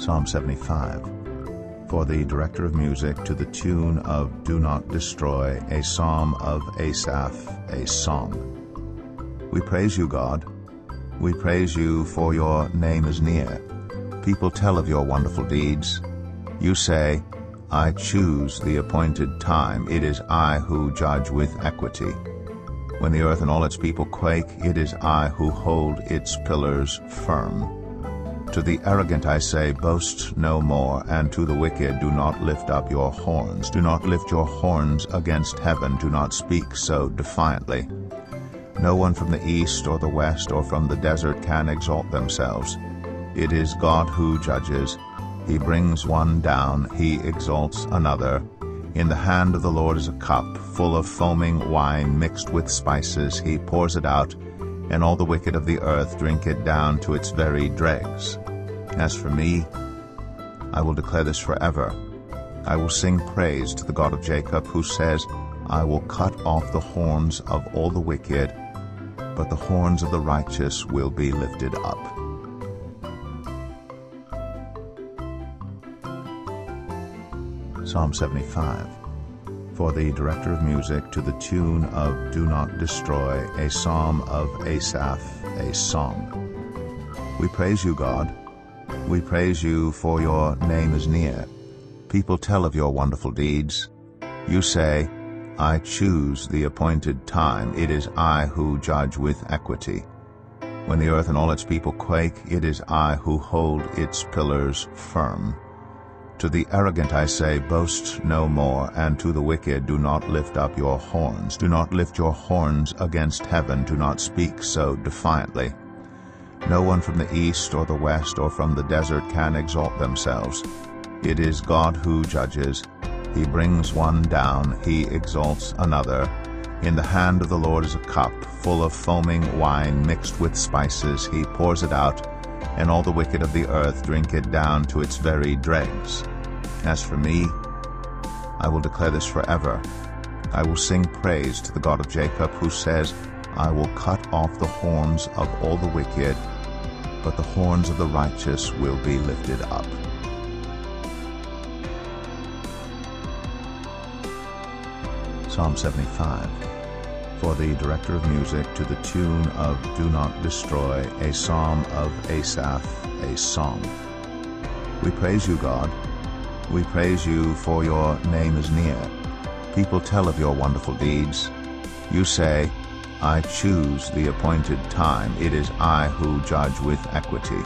Psalm 75. For the director of music to the tune of Do Not Destroy, a psalm of Asaph, a song. We praise you, God. We praise you for your name is near. People tell of your wonderful deeds. You say, I choose the appointed time. It is I who judge with equity. When the earth and all its people quake, it is I who hold its pillars firm. To the arrogant I say, boast no more, and to the wicked, do not lift up your horns. Do not lift your horns against heaven. Do not speak so defiantly. No one from the east or the west or from the desert can exalt themselves. It is God who judges. He brings one down, he exalts another. In the hand of the Lord is a cup, full of foaming wine mixed with spices. He pours it out, and all the wicked of the earth drink it down to its very dregs. As for me, I will declare this forever. I will sing praise to the God of Jacob, who says, I will cut off the horns of all the wicked, but the horns of the righteous will be lifted up. Psalm 75. For the director of music to the tune of Do Not Destroy, a psalm of Asaph, a song. We praise you, God. We praise you for your name is near. People tell of your wonderful deeds. You say, I choose the appointed time. It is I who judge with equity. When the earth and all its people quake, it is I who hold its pillars firm. To the arrogant I say, boast no more, and to the wicked, do not lift up your horns. Do not lift your horns against heaven. Do not speak so defiantly. No one from the east or the west or from the desert can exalt themselves. It is God who judges. He brings one down, he exalts another. In the hand of the Lord is a cup, full of foaming wine mixed with spices. He pours it out, and all the wicked of the earth drink it down to its very dregs. As for me, I will declare this forever. I will sing praise to the God of Jacob, who says, I will cut off the horns of all the wicked, but the horns of the righteous will be lifted up. Psalm 75 For the director of music to the tune of Do Not Destroy, a psalm of Asaph, a song. We praise you, God. We praise you for your name is near. People tell of your wonderful deeds. You say, I choose the appointed time. It is I who judge with equity.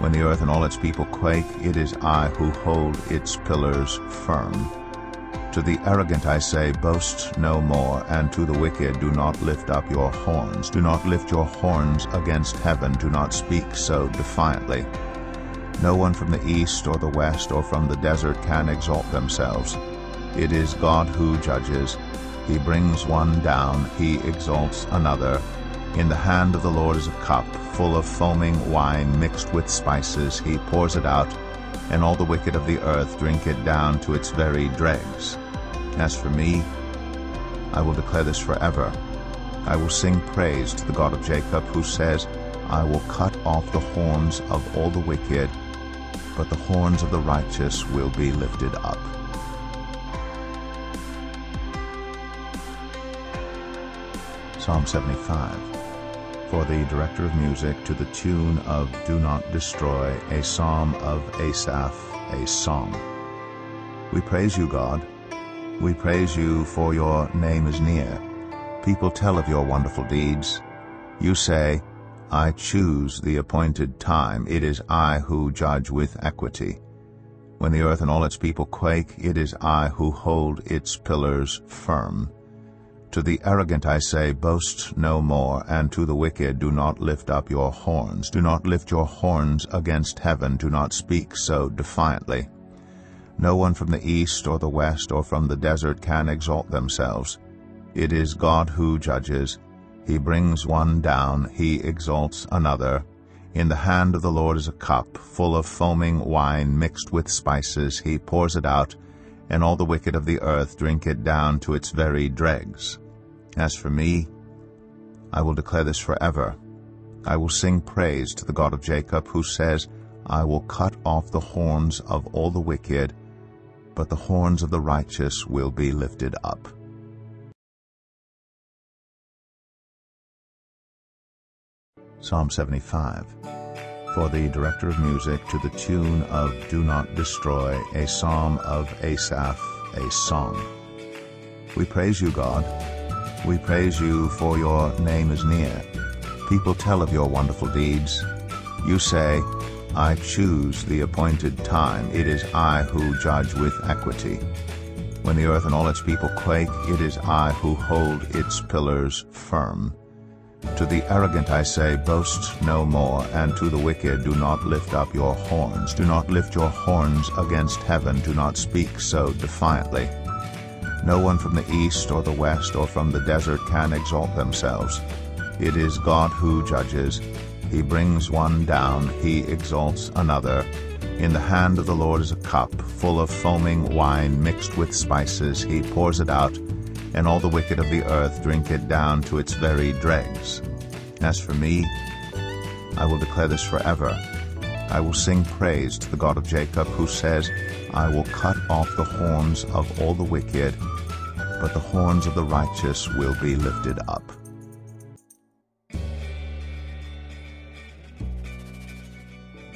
When the earth and all its people quake, it is I who hold its pillars firm. To the arrogant I say, boast no more, and to the wicked, do not lift up your horns. Do not lift your horns against heaven. Do not speak so defiantly. No one from the east or the west or from the desert can exalt themselves. It is God who judges. He brings one down, he exalts another. In the hand of the Lord is a cup, full of foaming wine mixed with spices. He pours it out, and all the wicked of the earth drink it down to its very dregs. As for me, I will declare this forever. I will sing praise to the God of Jacob, who says, I will cut off the horns of all the wicked, but the horns of the righteous will be lifted up. Psalm 75 For the director of music to the tune of Do Not Destroy, a psalm of Asaph, a song. We praise you, God. We praise you for your name is near. People tell of your wonderful deeds. You say, I choose the appointed time. It is I who judge with equity. When the earth and all its people quake, it is I who hold its pillars firm. To the arrogant I say, boast no more, and to the wicked, do not lift up your horns. Do not lift your horns against heaven. Do not speak so defiantly. No one from the east or the west or from the desert can exalt themselves. It is God who judges. He brings one down, he exalts another. In the hand of the Lord is a cup, full of foaming wine mixed with spices. He pours it out, and all the wicked of the earth drink it down to its very dregs. As for me, I will declare this forever. I will sing praise to the God of Jacob, who says, I will cut off the horns of all the wicked, but the horns of the righteous will be lifted up. Psalm 75 For the director of music to the tune of Do Not Destroy, a psalm of Asaph, a song. We praise you, God. We praise you for your name is near. People tell of your wonderful deeds. You say, I choose the appointed time. It is I who judge with equity. When the earth and all its people quake, it is I who hold its pillars firm. To the arrogant I say, boast no more, and to the wicked, do not lift up your horns. Do not lift your horns against heaven. Do not speak so defiantly. No one from the east or the west or from the desert can exalt themselves. It is God who judges. He brings one down, he exalts another. In the hand of the Lord is a cup full of foaming wine mixed with spices. He pours it out, and all the wicked of the earth drink it down to its very dregs. As for me, I will declare this forever. I will sing praise to the God of Jacob, who says, I will cut off the horns of all the wicked, but the horns of the righteous will be lifted up.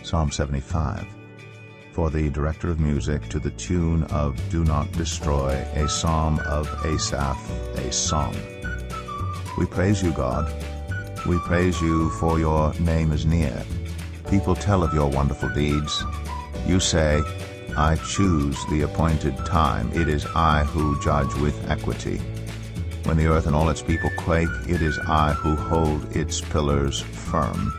Psalm 75 For the director of music to the tune of Do Not Destroy, a psalm of Asaph, a song. We praise you, God. We praise you for your name is near. People tell of your wonderful deeds. You say, I choose the appointed time. It is I who judge with equity. When the earth and all its people quake, it is I who hold its pillars firm.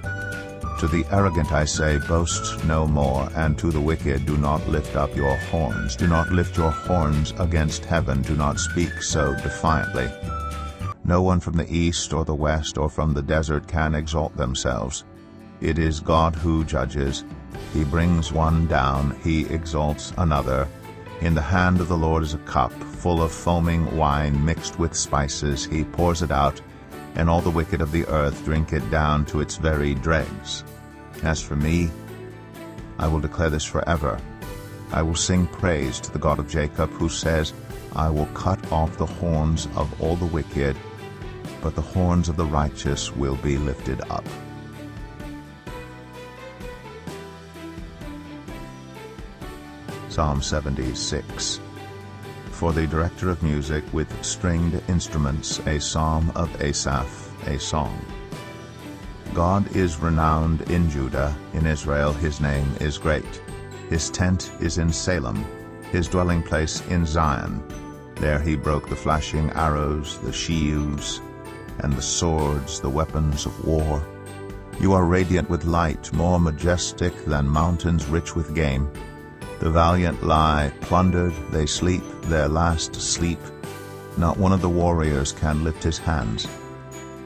To the arrogant I say, boast no more, and to the wicked, do not lift up your horns. Do not lift your horns against heaven. Do not speak so defiantly. No one from the east or the west or from the desert can exalt themselves. It is God who judges. He brings one down, he exalts another. In the hand of the Lord is a cup full of foaming wine mixed with spices. He pours it out, and all the wicked of the earth drink it down to its very dregs. As for me, I will declare this forever. I will sing praise to the God of Jacob, who says, I will cut off the horns of all the wicked, but the horns of the righteous will be lifted up. Psalm 76 For the director of music with stringed instruments, a psalm of Asaph, a song. God is renowned in Judah, in Israel his name is great. His tent is in Salem, his dwelling place in Zion. There he broke the flashing arrows, the shields, and the swords, the weapons of war. You are radiant with light, more majestic than mountains rich with game. The valiant lie plundered, they sleep their last sleep. Not one of the warriors can lift his hands.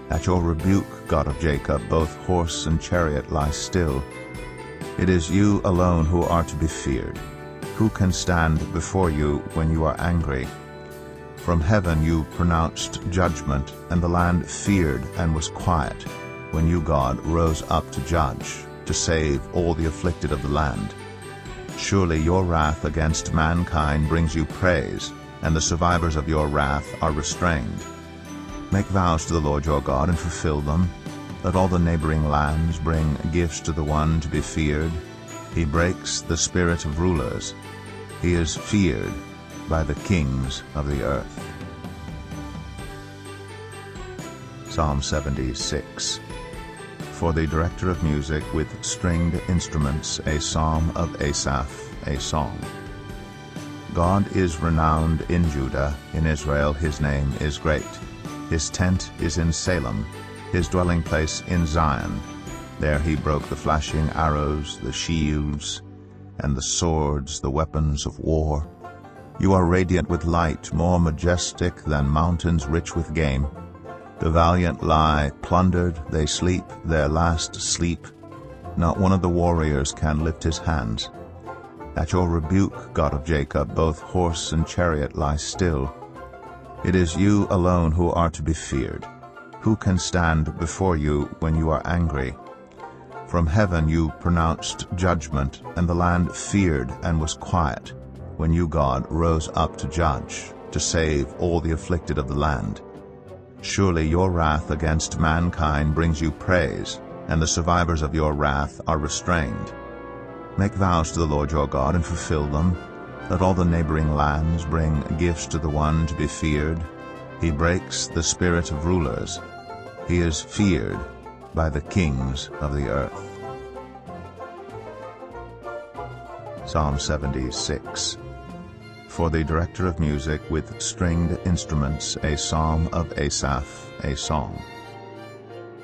At your rebuke, God of Jacob, both horse and chariot lie still. It is you alone who are to be feared. Who can stand before you when you are angry? From heaven you pronounced judgment, and the land feared and was quiet, when you, God, rose up to judge, to save all the afflicted of the land. Surely your wrath against mankind brings you praise, and the survivors of your wrath are restrained. Make vows to the Lord your God and fulfill them. Let all the neighboring lands bring gifts to the one to be feared. He breaks the spirit of rulers. He is feared by the kings of the earth. Psalm 76 For the director of music with stringed instruments, a psalm of Asaph, a song. God is renowned in Judah, in Israel his name is great. His tent is in Salem, his dwelling place in Zion. There he broke the flashing arrows, the shields, and the swords, the weapons of war. You are radiant with light, more majestic than mountains rich with game. The valiant lie plundered, they sleep their last sleep. Not one of the warriors can lift his hands. At your rebuke, God of Jacob, both horse and chariot lie still. It is you alone who are to be feared. Who can stand before you when you are angry? From heaven you pronounced judgment, and the land feared and was quiet, when you, God, rose up to judge, to save all the afflicted of the land. Surely your wrath against mankind brings you praise, and the survivors of your wrath are restrained. Make vows to the Lord your God and fulfill them. Let all the neighboring lands bring gifts to the one to be feared. He breaks the spirit of rulers. He is feared by the kings of the earth. Psalm 76 For the director of music with stringed instruments, a psalm of Asaph, a song.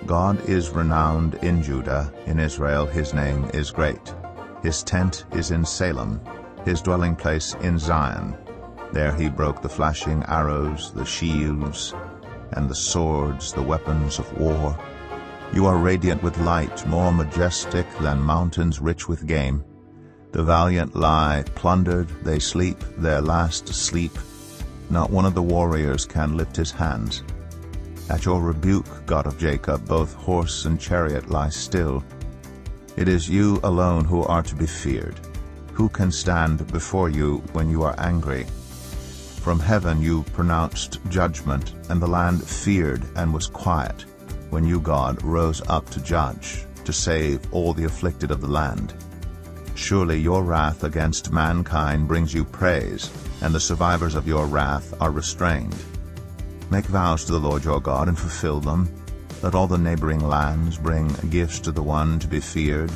God is renowned in Judah, in Israel his name is great. His tent is in Salem, his dwelling place in Zion. There he broke the flashing arrows, the shields, and the swords, the weapons of war. You are radiant with light, more majestic than mountains rich with game. The valiant lie plundered, they sleep, their last sleep. Not one of the warriors can lift his hands. At your rebuke, God of Jacob, both horse and chariot lie still. It is you alone who are to be feared. Who can stand before you when you are angry? From heaven you pronounced judgment, and the land feared and was quiet, when you, God, rose up to judge, to save all the afflicted of the land. Surely your wrath against mankind brings you praise, and the survivors of your wrath are restrained. Make vows to the Lord your God and fulfill them, let all the neighboring lands bring gifts to the one to be feared.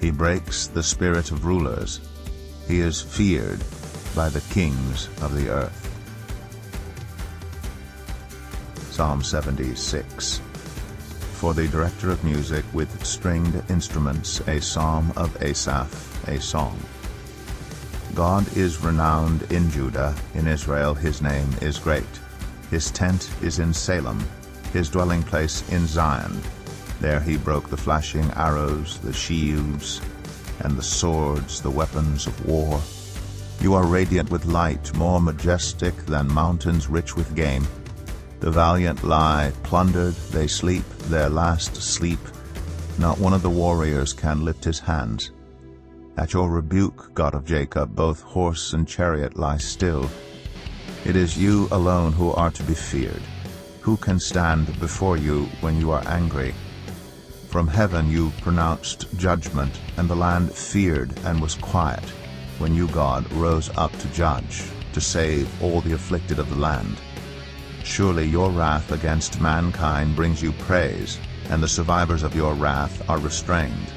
He breaks the spirit of rulers. He is feared by the kings of the earth. Psalm 76 For the director of music with stringed instruments, a psalm of Asaph, a song. God is renowned in Judah, in Israel his name is great. His tent is in Salem, his dwelling place in Zion. There he broke the flashing arrows, the shields, and the swords, the weapons of war. You are radiant with light, more majestic than mountains rich with game. The valiant lie plundered, they sleep, their last sleep. Not one of the warriors can lift his hands. At your rebuke, God of Jacob, both horse and chariot lie still. It is you alone who are to be feared. Who can stand before you when you are angry? From heaven you pronounced judgment, and the land feared and was quiet, when you, God, rose up to judge, to save all the afflicted of the land. Surely your wrath against mankind brings you praise, and the survivors of your wrath are restrained.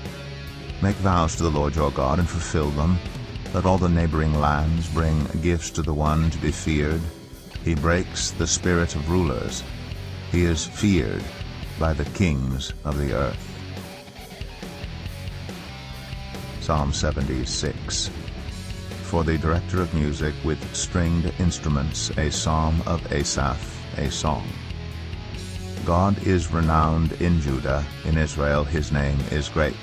Make vows to the Lord your God and fulfill them. Let all the neighboring lands bring gifts to the one to be feared. He breaks the spirit of rulers. He is feared by the kings of the earth. Psalm 76 For the director of music with stringed instruments, a psalm of Asaph, a song. God is renowned in Judah, in Israel his name is great.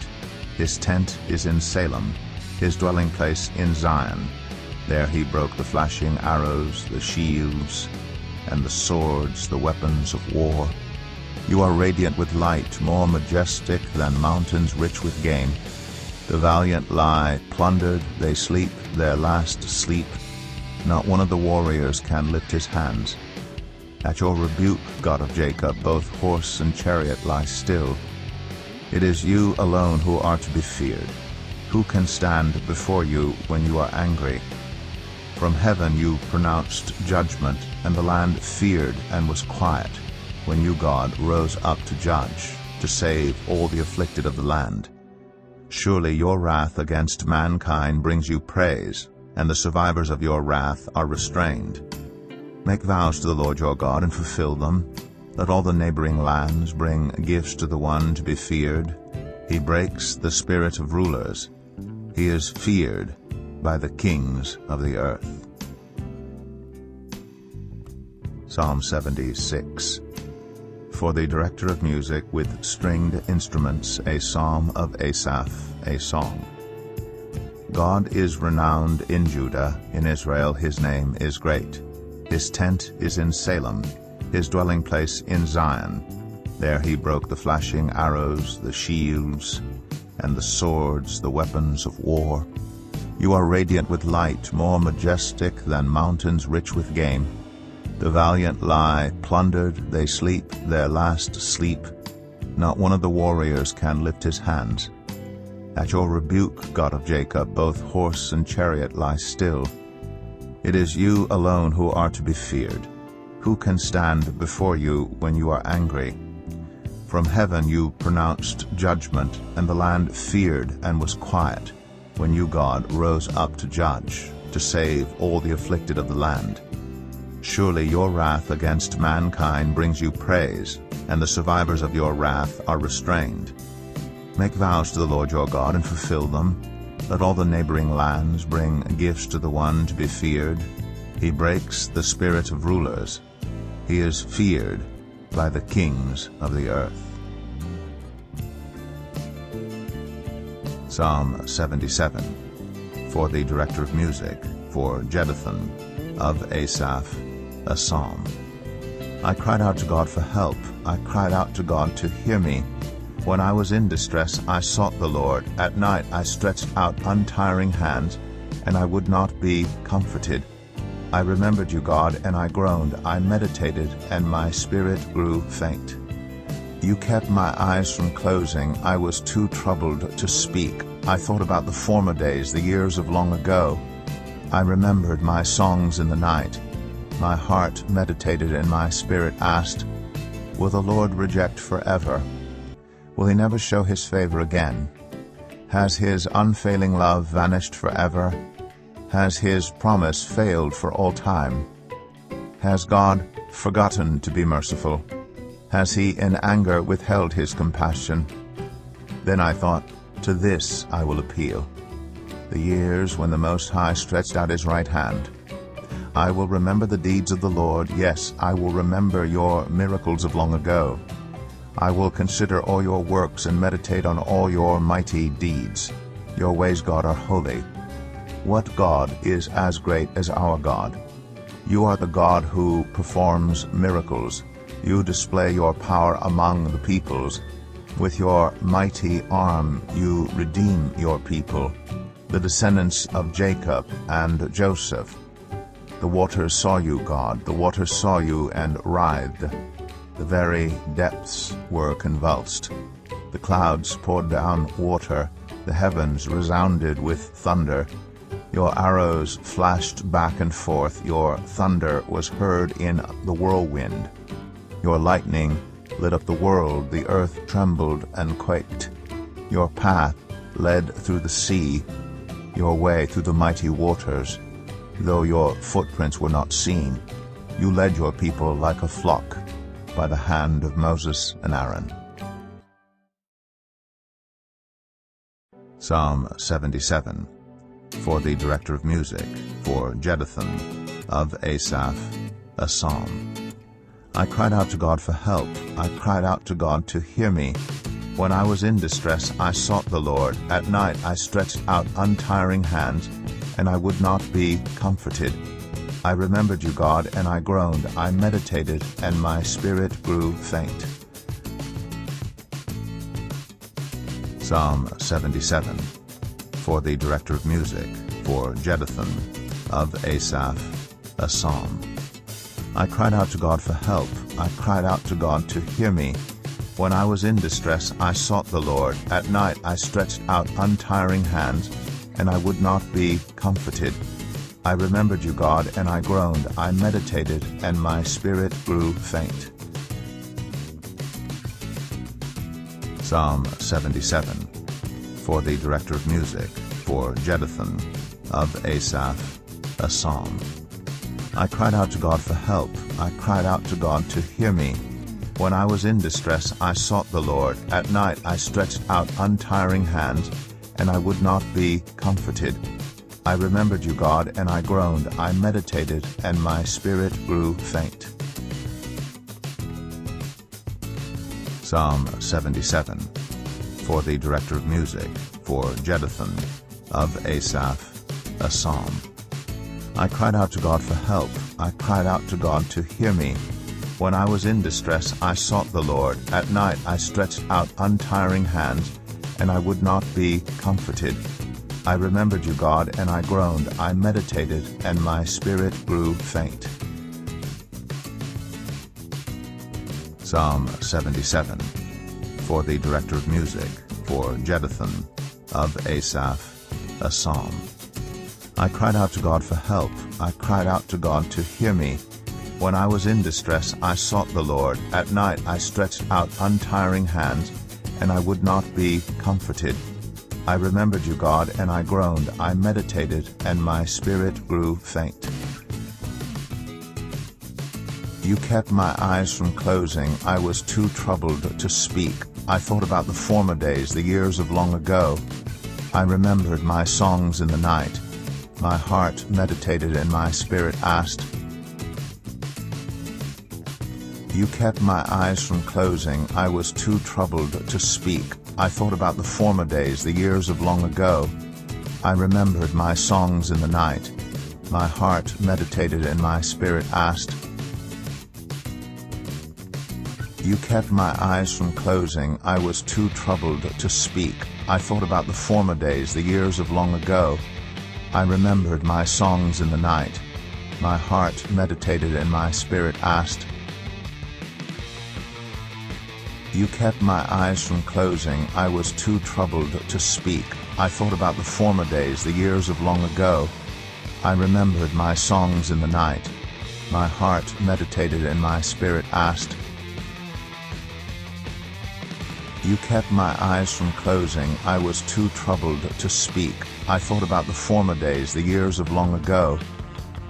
His tent is in Salem, his dwelling place in Zion. There he broke the flashing arrows, the shields, and the swords, the weapons of war. You are radiant with light, more majestic than mountains rich with game. The valiant lie plundered, they sleep, their last sleep. Not one of the warriors can lift his hands. At your rebuke, God of Jacob, both horse and chariot lie still. It is you alone who are to be feared. Who can stand before you when you are angry? From heaven you pronounced judgment, and the land feared and was quiet, when you, God, rose up to judge, to save all the afflicted of the land. Surely your wrath against mankind brings you praise, and the survivors of your wrath are restrained. Make vows to the Lord your God and fulfill them. Let all the neighboring lands bring gifts to the one to be feared. He breaks the spirit of rulers. He is feared by the kings of the earth. Psalm 76 For the director of music with stringed instruments, a psalm of Asaph, a song. God is renowned in Judah, in Israel his name is great. His tent is in Salem, his dwelling place in Zion. There he broke the flashing arrows, the shields, and the swords the weapons of war. You are radiant with light, more majestic than mountains rich with game. The valiant lie plundered, they sleep their last sleep. Not one of the warriors can lift his hands. At your rebuke, God of Jacob, both horse and chariot lie still. It is you alone who are to be feared. Who can stand before you when you are angry? From heaven you pronounced judgment, and the land feared and was quiet when you, God, rose up to judge, to save all the afflicted of the land. Surely your wrath against mankind brings you praise, and the survivors of your wrath are restrained. Make vows to the Lord your God and fulfill them. Let all the neighboring lands bring gifts to the one to be feared. He breaks the spirit of rulers. He is feared by the kings of the earth. Psalm 77 For the director of music, for Jeduthun, of Asaph, a psalm. I cried out to God for help. I cried out to God to hear me. When I was in distress, I sought the Lord. At night I stretched out untiring hands, and I would not be comforted. I remembered you, God, and I groaned. I meditated, and my spirit grew faint. You kept my eyes from closing. I was too troubled to speak. I thought about the former days, the years of long ago. I remembered my songs in the night. My heart meditated and my spirit asked, Will the Lord reject forever? Will he never show his favor again? Has his unfailing love vanished forever? Has his promise failed for all time? Has God forgotten to be merciful? Has he in anger withheld his compassion? Then I thought, to this I will appeal. The years when the Most High stretched out his right hand, I will remember the deeds of the Lord. Yes, I will remember your miracles of long ago. I will consider all your works and meditate on all your mighty deeds. Your ways, God, are holy. What God is as great as our God? You are the God who performs miracles. You display your power among the peoples. With your mighty arm you redeem your people, the descendants of Jacob and Joseph. The waters saw you, God, the waters saw you and writhed. The very depths were convulsed. The clouds poured down water, the heavens resounded with thunder. Your arrows flashed back and forth, your thunder was heard in the whirlwind. Your lightning lit up the world, the earth trembled and quaked. Your path led through the sea, your way through the mighty waters though your footprints were not seen. You led your people like a flock by the hand of Moses and Aaron. Psalm 77 For the director of music, for Jeduthun, of Asaph, a psalm. I cried out to God for help. I cried out to God to hear me. When I was in distress, I sought the Lord. At night I stretched out untiring hands and I would not be comforted. I remembered you, God, and I groaned. I meditated, and my spirit grew faint. Psalm 77 For the director of music, for Jeduthun, of Asaph, a psalm. I cried out to God for help. I cried out to God to hear me. When I was in distress, I sought the Lord. At night I stretched out untiring hands and I would not be comforted. I remembered you, God, and I groaned. I meditated, and my spirit grew faint. Psalm 77 For the director of music, for Jeduthun, of Asaph, a psalm. I cried out to God for help. I cried out to God to hear me. When I was in distress, I sought the Lord. At night I stretched out untiring hands and I would not be comforted. I remembered you, God, and I groaned. I meditated, and my spirit grew faint. Psalm 77 For the director of music, for Jeduthun, of Asaph, a psalm. I cried out to God for help. I cried out to God to hear me. When I was in distress, I sought the Lord. At night I stretched out untiring hands and I would not be comforted. I remembered you, God, and I groaned. I meditated, and my spirit grew faint. Psalm 77 For the director of music, for Jeduthun of Asaph, a psalm. I cried out to God for help. I cried out to God to hear me. When I was in distress, I sought the Lord. At night I stretched out untiring hands, and I would not be comforted. I remembered you, God, and I groaned. I meditated, and my spirit grew faint. You kept my eyes from closing. I was too troubled to speak. I thought about the former days, the years of long ago. I remembered my songs in the night. My heart meditated and my spirit asked. You kept my eyes from closing. I was too troubled to speak. I thought about the former days, the years of long ago. I remembered my songs in the night. My heart meditated and my spirit asked. You kept my eyes from closing. I was too troubled to speak. I thought about the former days, the years of long ago. I remembered my songs in the night. My heart meditated and my spirit asked. You kept my eyes from closing. I was too troubled to speak. I thought about the former days, the years of long ago. I remembered my songs in the night. My heart meditated and my spirit asked. You kept my eyes from closing. I was too troubled to speak. I thought about the former days, the years of long ago.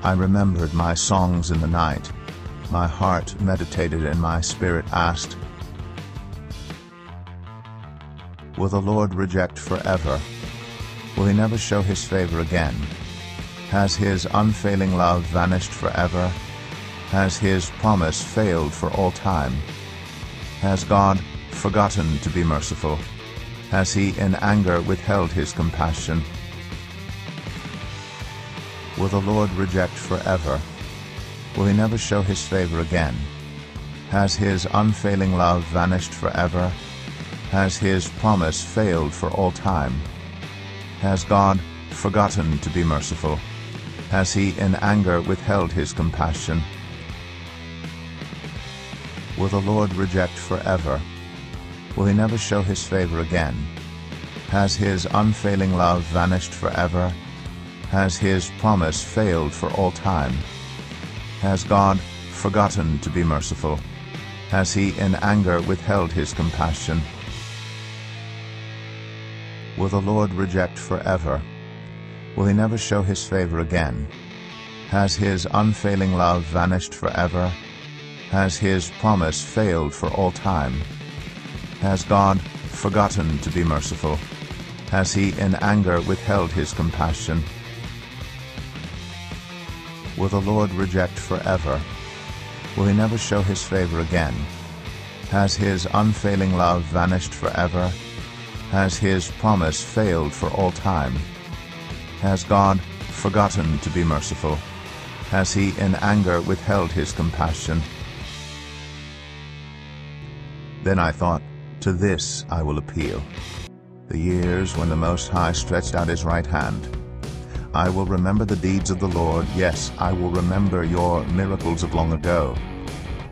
I remembered my songs in the night. My heart meditated and my spirit asked. Will the Lord reject forever? Will he never show his favor again? Has his unfailing love vanished forever? Has his promise failed for all time? Has God forgotten to be merciful? Has he in anger withheld his compassion? Will the Lord reject forever? Will he never show his favor again? Has his unfailing love vanished forever? Has his promise failed for all time? Has God forgotten to be merciful? Has he in anger withheld his compassion? Will the Lord reject forever? Will he never show his favor again? Has his unfailing love vanished forever? Has his promise failed for all time? Has God forgotten to be merciful? Has he in anger withheld his compassion? Will the Lord reject forever? Will he never show his favor again? Has his unfailing love vanished forever? Has his promise failed for all time? Has God forgotten to be merciful? Has he in anger withheld his compassion? Will the Lord reject forever? Will he never show his favor again? Has his unfailing love vanished forever? Has his promise failed for all time? Has God forgotten to be merciful? Has he in anger withheld his compassion? Then I thought, to this I will appeal. The years when the Most High stretched out his right hand. I will remember the deeds of the Lord, yes, I will remember your miracles of long ago.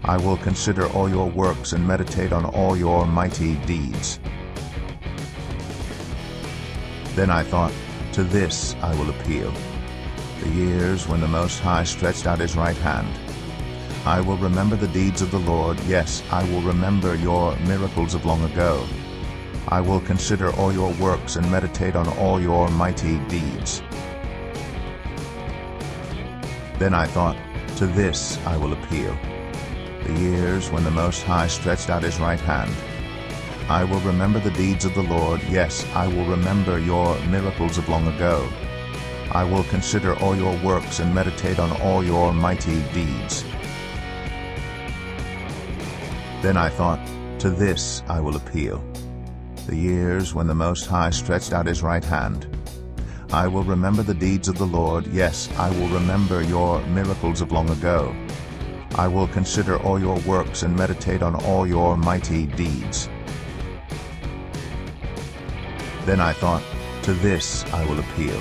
I will consider all your works and meditate on all your mighty deeds. Then I thought, to this I will appeal. The years when the Most High stretched out his right hand. I will remember the deeds of the Lord, yes, I will remember your miracles of long ago. I will consider all your works and meditate on all your mighty deeds. Then I thought, to this I will appeal. The years when the Most High stretched out his right hand. I will remember the deeds of the Lord. Yes, I will remember your miracles of long ago. I will consider all your works and meditate on all your mighty deeds. Then I thought, to this I will appeal. The years when the Most High stretched out his right hand. I will remember the deeds of the Lord. Yes, I will remember your miracles of long ago. I will consider all your works and meditate on all your mighty deeds. Then I thought, To this I will appeal.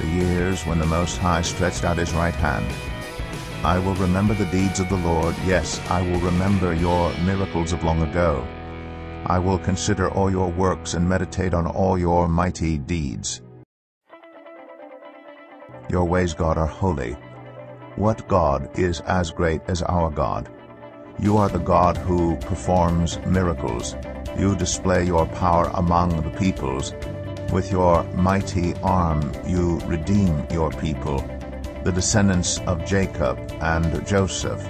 The years when the Most High stretched out his right hand. I will remember the deeds of the Lord, yes, I will remember your miracles of long ago. I will consider all your works and meditate on all your mighty deeds. Your ways, God, are holy. What God is as great as our God? You are the God who performs miracles. You display your power among the peoples. With your mighty arm you redeem your people, the descendants of Jacob and Joseph.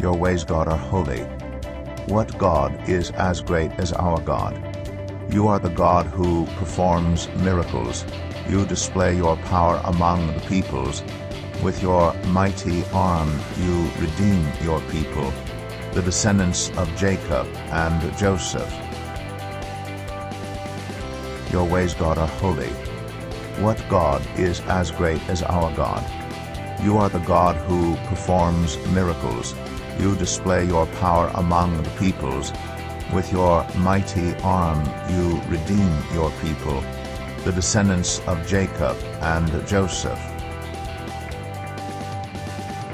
Your ways, God, are holy. What God is as great as our God? You are the God who performs miracles. You display your power among the peoples. With your mighty arm you redeem your people, the descendants of Jacob and Joseph. Your ways, God, are holy. What God is as great as our God? You are the God who performs miracles. You display your power among the peoples. With your mighty arm you redeem your people, the descendants of Jacob and Joseph.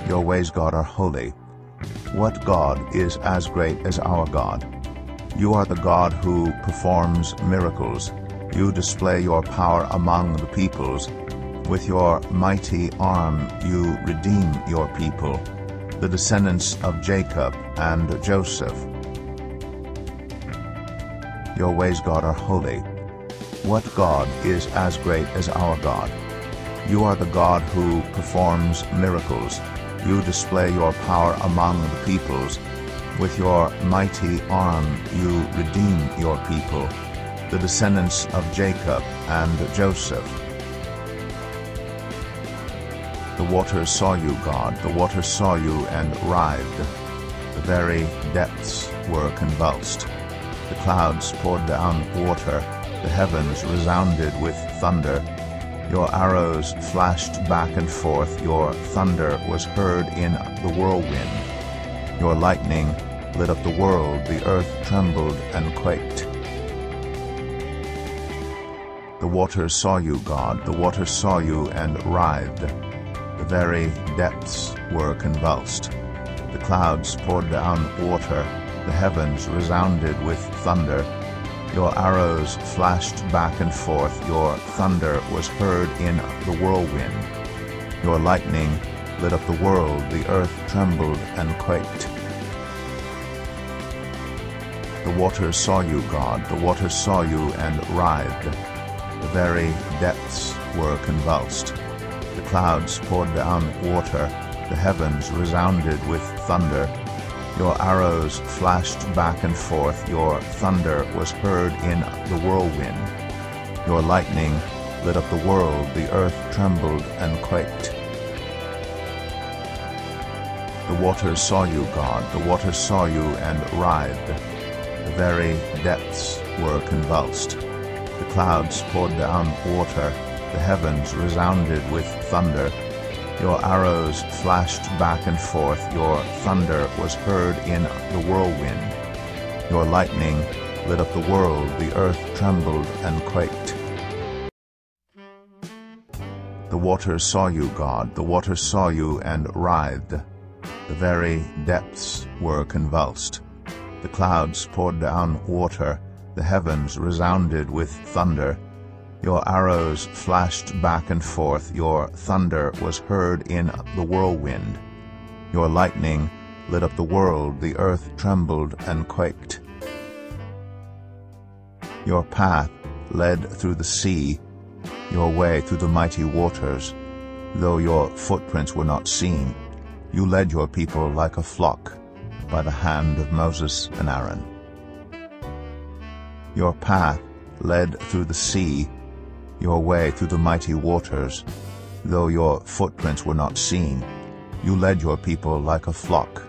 Your ways, God, are holy. What God is as great as our God? You are the God who performs miracles. You display your power among the peoples. With your mighty arm you redeem your people, the descendants of Jacob and Joseph. Your ways, God, are holy. What God is as great as our God? You are the God who performs miracles. You display your power among the peoples. With your mighty arm you redeem your people, the descendants of Jacob and Joseph. The waters saw you, God, the waters saw you and writhed. The very depths were convulsed. The clouds poured down water, the heavens resounded with thunder. Your arrows flashed back and forth, your thunder was heard in the whirlwind. Your lightning lit up the world, the earth trembled and quaked. The water saw you, God, the water saw you and writhed. The very depths were convulsed. The clouds poured down water, the heavens resounded with thunder. Your arrows flashed back and forth, your thunder was heard in the whirlwind. Your lightning lit up the world, the earth trembled and quaked. The waters saw you, God, the waters saw you and writhed. The very depths were convulsed. The clouds poured down water, the heavens resounded with thunder. Your arrows flashed back and forth, your thunder was heard in the whirlwind. Your lightning lit up the world, the earth trembled and quaked. The waters saw you, God, the waters saw you and writhed. The very depths were convulsed. The clouds poured down water, the heavens resounded with thunder. Your arrows flashed back and forth, your thunder was heard in the whirlwind. Your lightning lit up the world, the earth trembled and quaked. The waters saw you, God, the waters saw you and writhed. The very depths were convulsed. The clouds poured down water, the heavens resounded with thunder. Your arrows flashed back and forth, your thunder was heard in the whirlwind. Your lightning lit up the world, the earth trembled and quaked. Your path led through the sea, your way through the mighty waters. Though your footprints were not seen, you led your people like a flock by the hand of Moses and Aaron. Your path led through the sea, your way through the mighty waters. Though your footprints were not seen, you led your people like a flock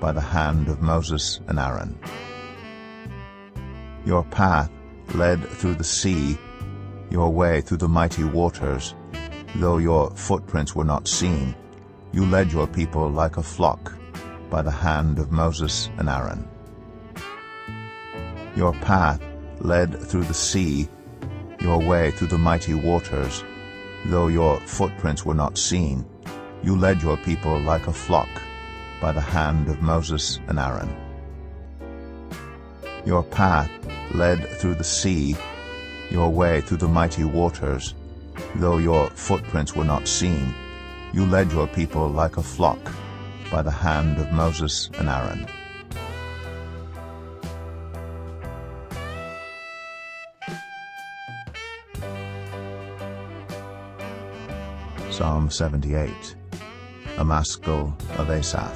by the hand of Moses and Aaron. Your path led through the sea, your way through the mighty waters. Though your footprints were not seen, you led your people like a flock by the hand of Moses and Aaron. Your path led through the sea, your way through the mighty waters. Though your footprints were not seen, you led your people like a flock by the hand of Moses and Aaron. Your path led through the sea, your way through the mighty waters. Though your footprints were not seen, you led your people like a flock by the hand of Moses and Aaron. Psalm 78 A Maskil of Asaph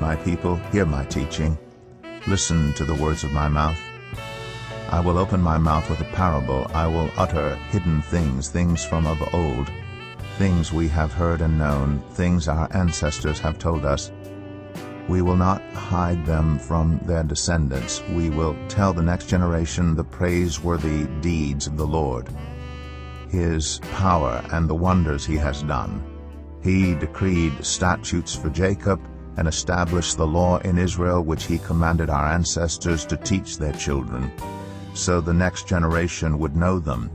My people, hear my teaching. Listen to the words of my mouth. I will open my mouth with a parable. I will utter hidden things, things from of old, things we have heard and known, things our ancestors have told us. We will not hide them from their descendants. We will tell the next generation the praiseworthy deeds of the Lord his power and the wonders he has done. He decreed statutes for Jacob and established the law in Israel which he commanded our ancestors to teach their children, so the next generation would know them,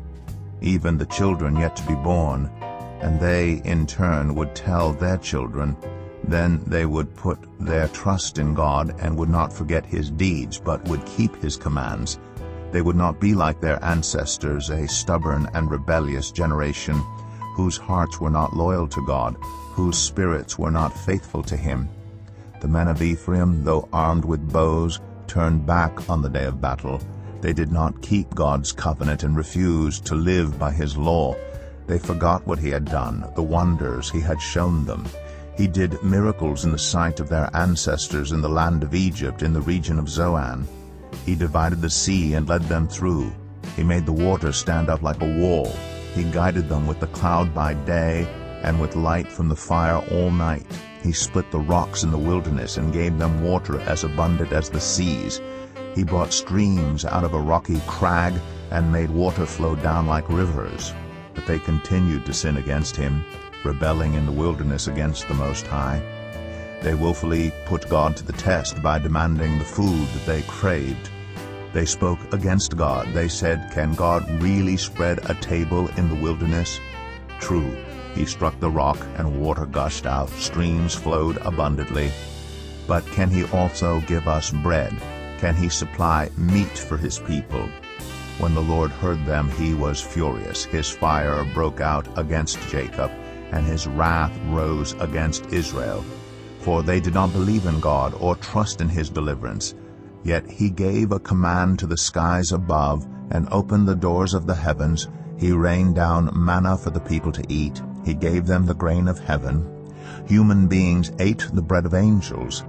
even the children yet to be born, and they in turn would tell their children. Then they would put their trust in God and would not forget his deeds, but would keep his commands they would not be like their ancestors, a stubborn and rebellious generation, whose hearts were not loyal to God, whose spirits were not faithful to him. The men of Ephraim, though armed with bows, turned back on the day of battle. They did not keep God's covenant and refused to live by his law. They forgot what he had done, the wonders he had shown them. He did miracles in the sight of their ancestors in the land of Egypt, in the region of Zoan. He divided the sea and led them through. He made the water stand up like a wall. He guided them with the cloud by day and with light from the fire all night. He split the rocks in the wilderness and gave them water as abundant as the seas. He brought streams out of a rocky crag and made water flow down like rivers. But they continued to sin against him, rebelling in the wilderness against the Most High. They willfully put God to the test by demanding the food that they craved. They spoke against God. They said, Can God really spread a table in the wilderness? True, he struck the rock and water gushed out, streams flowed abundantly. But can he also give us bread? Can he supply meat for his people? When the Lord heard them, he was furious. His fire broke out against Jacob, and his wrath rose against Israel for they did not believe in God or trust in his deliverance. Yet he gave a command to the skies above and opened the doors of the heavens. He rained down manna for the people to eat. He gave them the grain of heaven. Human beings ate the bread of angels.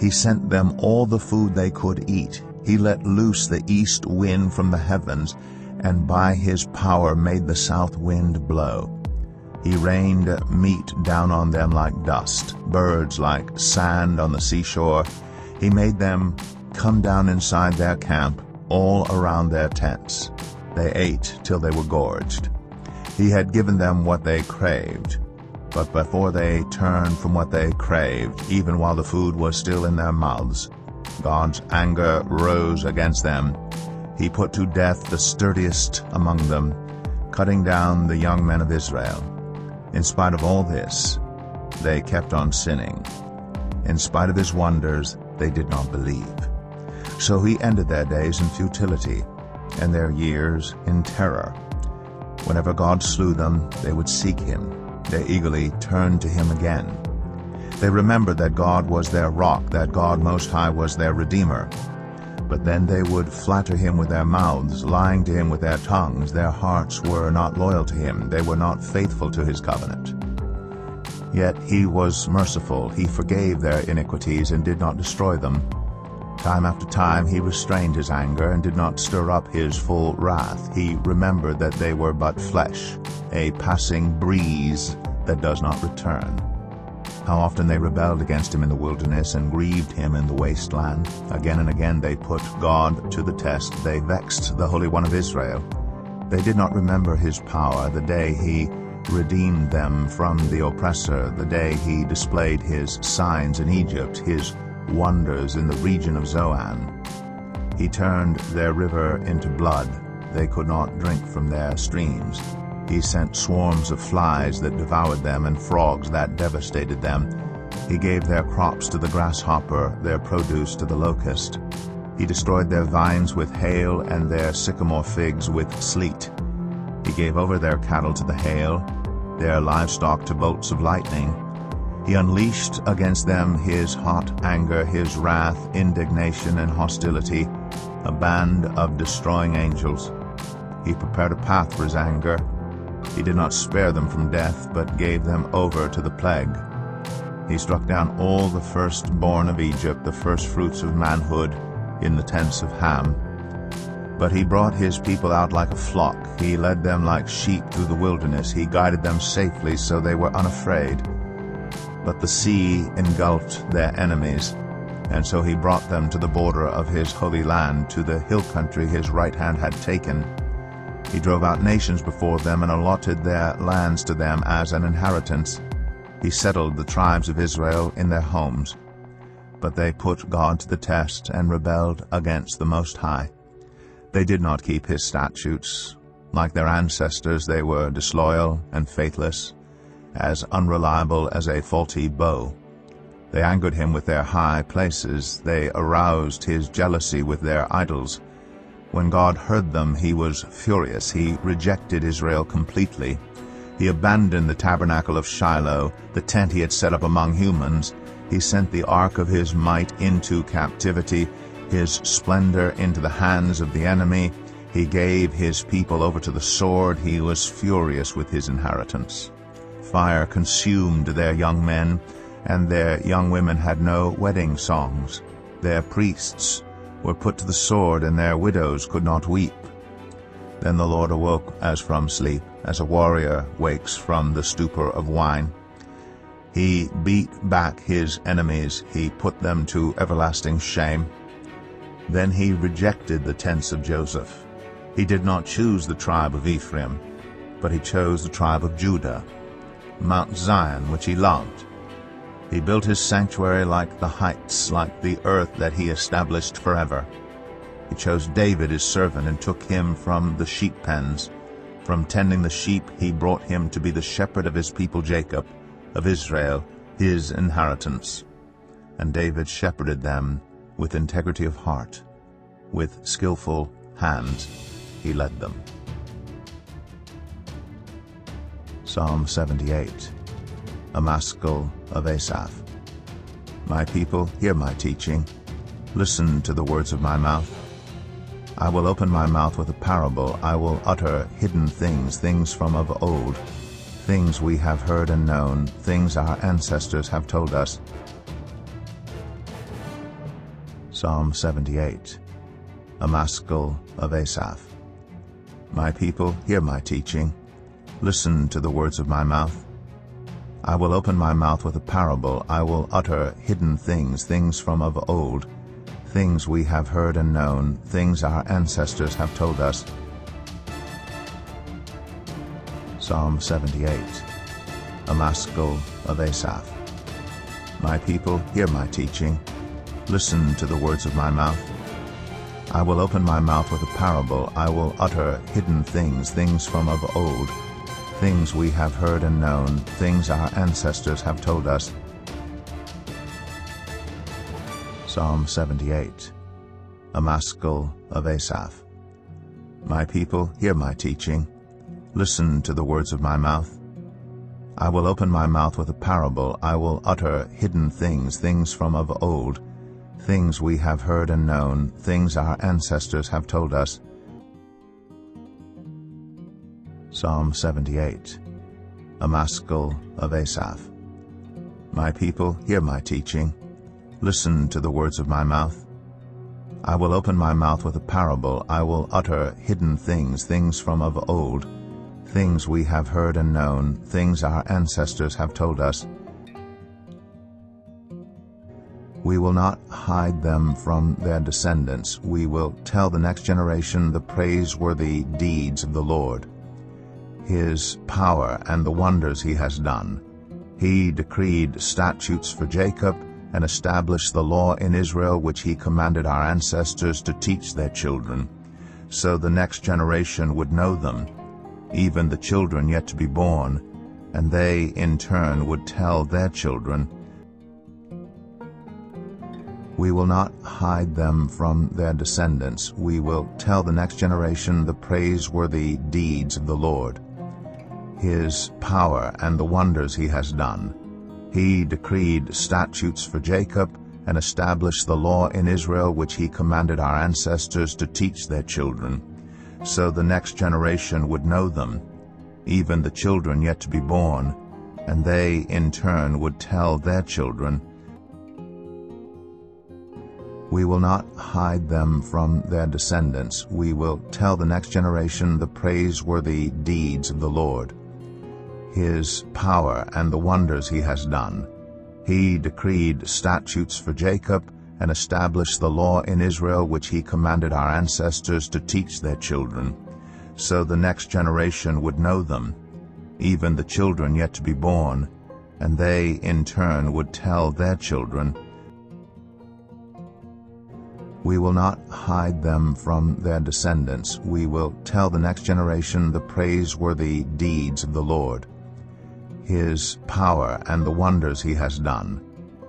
He sent them all the food they could eat. He let loose the east wind from the heavens, and by his power made the south wind blow. He rained meat down on them like dust, birds like sand on the seashore. He made them come down inside their camp, all around their tents. They ate till they were gorged. He had given them what they craved. But before they turned from what they craved, even while the food was still in their mouths, God's anger rose against them. He put to death the sturdiest among them, cutting down the young men of Israel. In spite of all this, they kept on sinning. In spite of his wonders, they did not believe. So he ended their days in futility, and their years in terror. Whenever God slew them, they would seek him. They eagerly turned to him again. They remembered that God was their rock, that God Most High was their Redeemer, but then they would flatter him with their mouths, lying to him with their tongues. Their hearts were not loyal to him. They were not faithful to his covenant. Yet he was merciful. He forgave their iniquities and did not destroy them. Time after time he restrained his anger and did not stir up his full wrath. He remembered that they were but flesh, a passing breeze that does not return. How often they rebelled against him in the wilderness and grieved him in the wasteland. Again and again they put God to the test. They vexed the Holy One of Israel. They did not remember his power the day he redeemed them from the oppressor, the day he displayed his signs in Egypt, his wonders in the region of Zoan. He turned their river into blood. They could not drink from their streams. He sent swarms of flies that devoured them and frogs that devastated them. He gave their crops to the grasshopper, their produce to the locust. He destroyed their vines with hail and their sycamore figs with sleet. He gave over their cattle to the hail, their livestock to bolts of lightning. He unleashed against them his hot anger, his wrath, indignation, and hostility, a band of destroying angels. He prepared a path for his anger. He did not spare them from death, but gave them over to the plague. He struck down all the firstborn of Egypt, the firstfruits of manhood, in the tents of Ham. But he brought his people out like a flock. He led them like sheep through the wilderness. He guided them safely so they were unafraid. But the sea engulfed their enemies, and so he brought them to the border of his holy land, to the hill country his right hand had taken. He drove out nations before them and allotted their lands to them as an inheritance. He settled the tribes of Israel in their homes. But they put God to the test and rebelled against the Most High. They did not keep his statutes. Like their ancestors, they were disloyal and faithless as unreliable as a faulty bow. They angered him with their high places. They aroused his jealousy with their idols. When God heard them, he was furious. He rejected Israel completely. He abandoned the tabernacle of Shiloh, the tent he had set up among humans. He sent the ark of his might into captivity, his splendor into the hands of the enemy. He gave his people over to the sword. He was furious with his inheritance. Fire consumed their young men, and their young women had no wedding songs. Their priests were put to the sword, and their widows could not weep. Then the Lord awoke as from sleep, as a warrior wakes from the stupor of wine. He beat back his enemies, he put them to everlasting shame. Then he rejected the tents of Joseph. He did not choose the tribe of Ephraim, but he chose the tribe of Judah. Mount Zion, which he loved. He built his sanctuary like the heights, like the earth that he established forever. He chose David his servant and took him from the sheep pens. From tending the sheep he brought him to be the shepherd of his people Jacob, of Israel, his inheritance. And David shepherded them with integrity of heart. With skillful hands he led them. Psalm 78 A Maskil of Asaph My people, hear my teaching. Listen to the words of my mouth. I will open my mouth with a parable. I will utter hidden things, things from of old, things we have heard and known, things our ancestors have told us. Psalm 78 A Maskil of Asaph My people, hear my teaching. Listen to the words of my mouth. I will open my mouth with a parable. I will utter hidden things, things from of old, things we have heard and known, things our ancestors have told us. Psalm 78 A of Asaph My people, hear my teaching. Listen to the words of my mouth. I will open my mouth with a parable. I will utter hidden things, things from of old, things we have heard and known, things our ancestors have told us. Psalm 78 A Maskil of Asaph My people, hear my teaching. Listen to the words of my mouth. I will open my mouth with a parable. I will utter hidden things, things from of old, things we have heard and known, things our ancestors have told us. Psalm 78 A Maskil of Asaph My people, hear my teaching. Listen to the words of my mouth. I will open my mouth with a parable. I will utter hidden things, things from of old, things we have heard and known, things our ancestors have told us. We will not hide them from their descendants. We will tell the next generation the praiseworthy deeds of the Lord his power and the wonders he has done. He decreed statutes for Jacob and established the law in Israel which he commanded our ancestors to teach their children, so the next generation would know them, even the children yet to be born, and they in turn would tell their children. We will not hide them from their descendants. We will tell the next generation the praiseworthy deeds of the Lord, his power and the wonders he has done. He decreed statutes for Jacob and established the law in Israel which he commanded our ancestors to teach their children, so the next generation would know them, even the children yet to be born, and they in turn would tell their children. We will not hide them from their descendants. We will tell the next generation the praiseworthy deeds of the Lord, his power and the wonders he has done. He decreed statutes for Jacob and established the law in Israel which he commanded our ancestors to teach their children, so the next generation would know them, even the children yet to be born, and they in turn would tell their children. We will not hide them from their descendants. We will tell the next generation the praiseworthy deeds of the Lord, his power and the wonders he has done.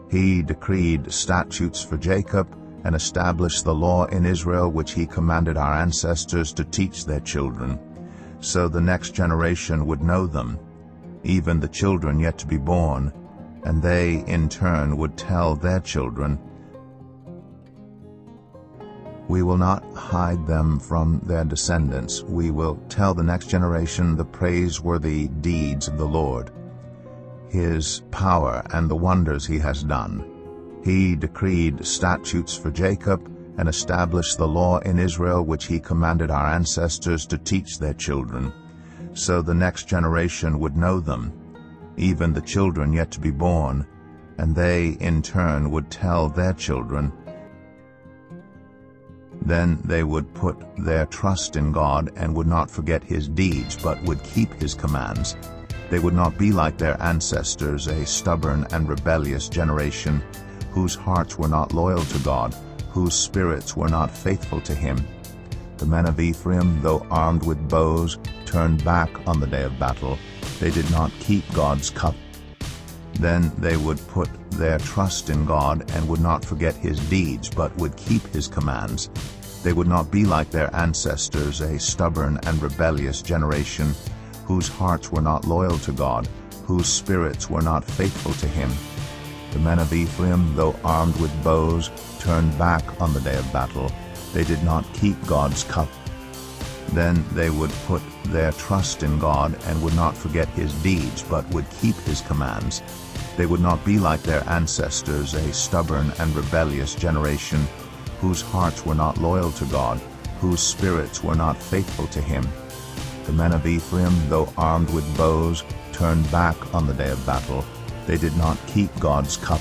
He decreed statutes for Jacob and established the law in Israel which he commanded our ancestors to teach their children, so the next generation would know them, even the children yet to be born, and they in turn would tell their children. We will not hide them from their descendants. We will tell the next generation the praiseworthy deeds of the Lord, his power and the wonders he has done. He decreed statutes for Jacob and established the law in Israel which he commanded our ancestors to teach their children, so the next generation would know them, even the children yet to be born, and they in turn would tell their children. Then they would put their trust in God and would not forget his deeds, but would keep his commands. They would not be like their ancestors, a stubborn and rebellious generation, whose hearts were not loyal to God, whose spirits were not faithful to him. The men of Ephraim, though armed with bows, turned back on the day of battle. They did not keep God's cup. Then they would put their trust in God and would not forget his deeds, but would keep his commands. They would not be like their ancestors, a stubborn and rebellious generation, whose hearts were not loyal to God, whose spirits were not faithful to him. The men of Ephraim, though armed with bows, turned back on the day of battle. They did not keep God's cup. Then they would put their trust in God and would not forget his deeds, but would keep his commands. They would not be like their ancestors, a stubborn and rebellious generation, whose hearts were not loyal to God, whose spirits were not faithful to him. The men of Ephraim, though armed with bows, turned back on the day of battle. They did not keep God's cup.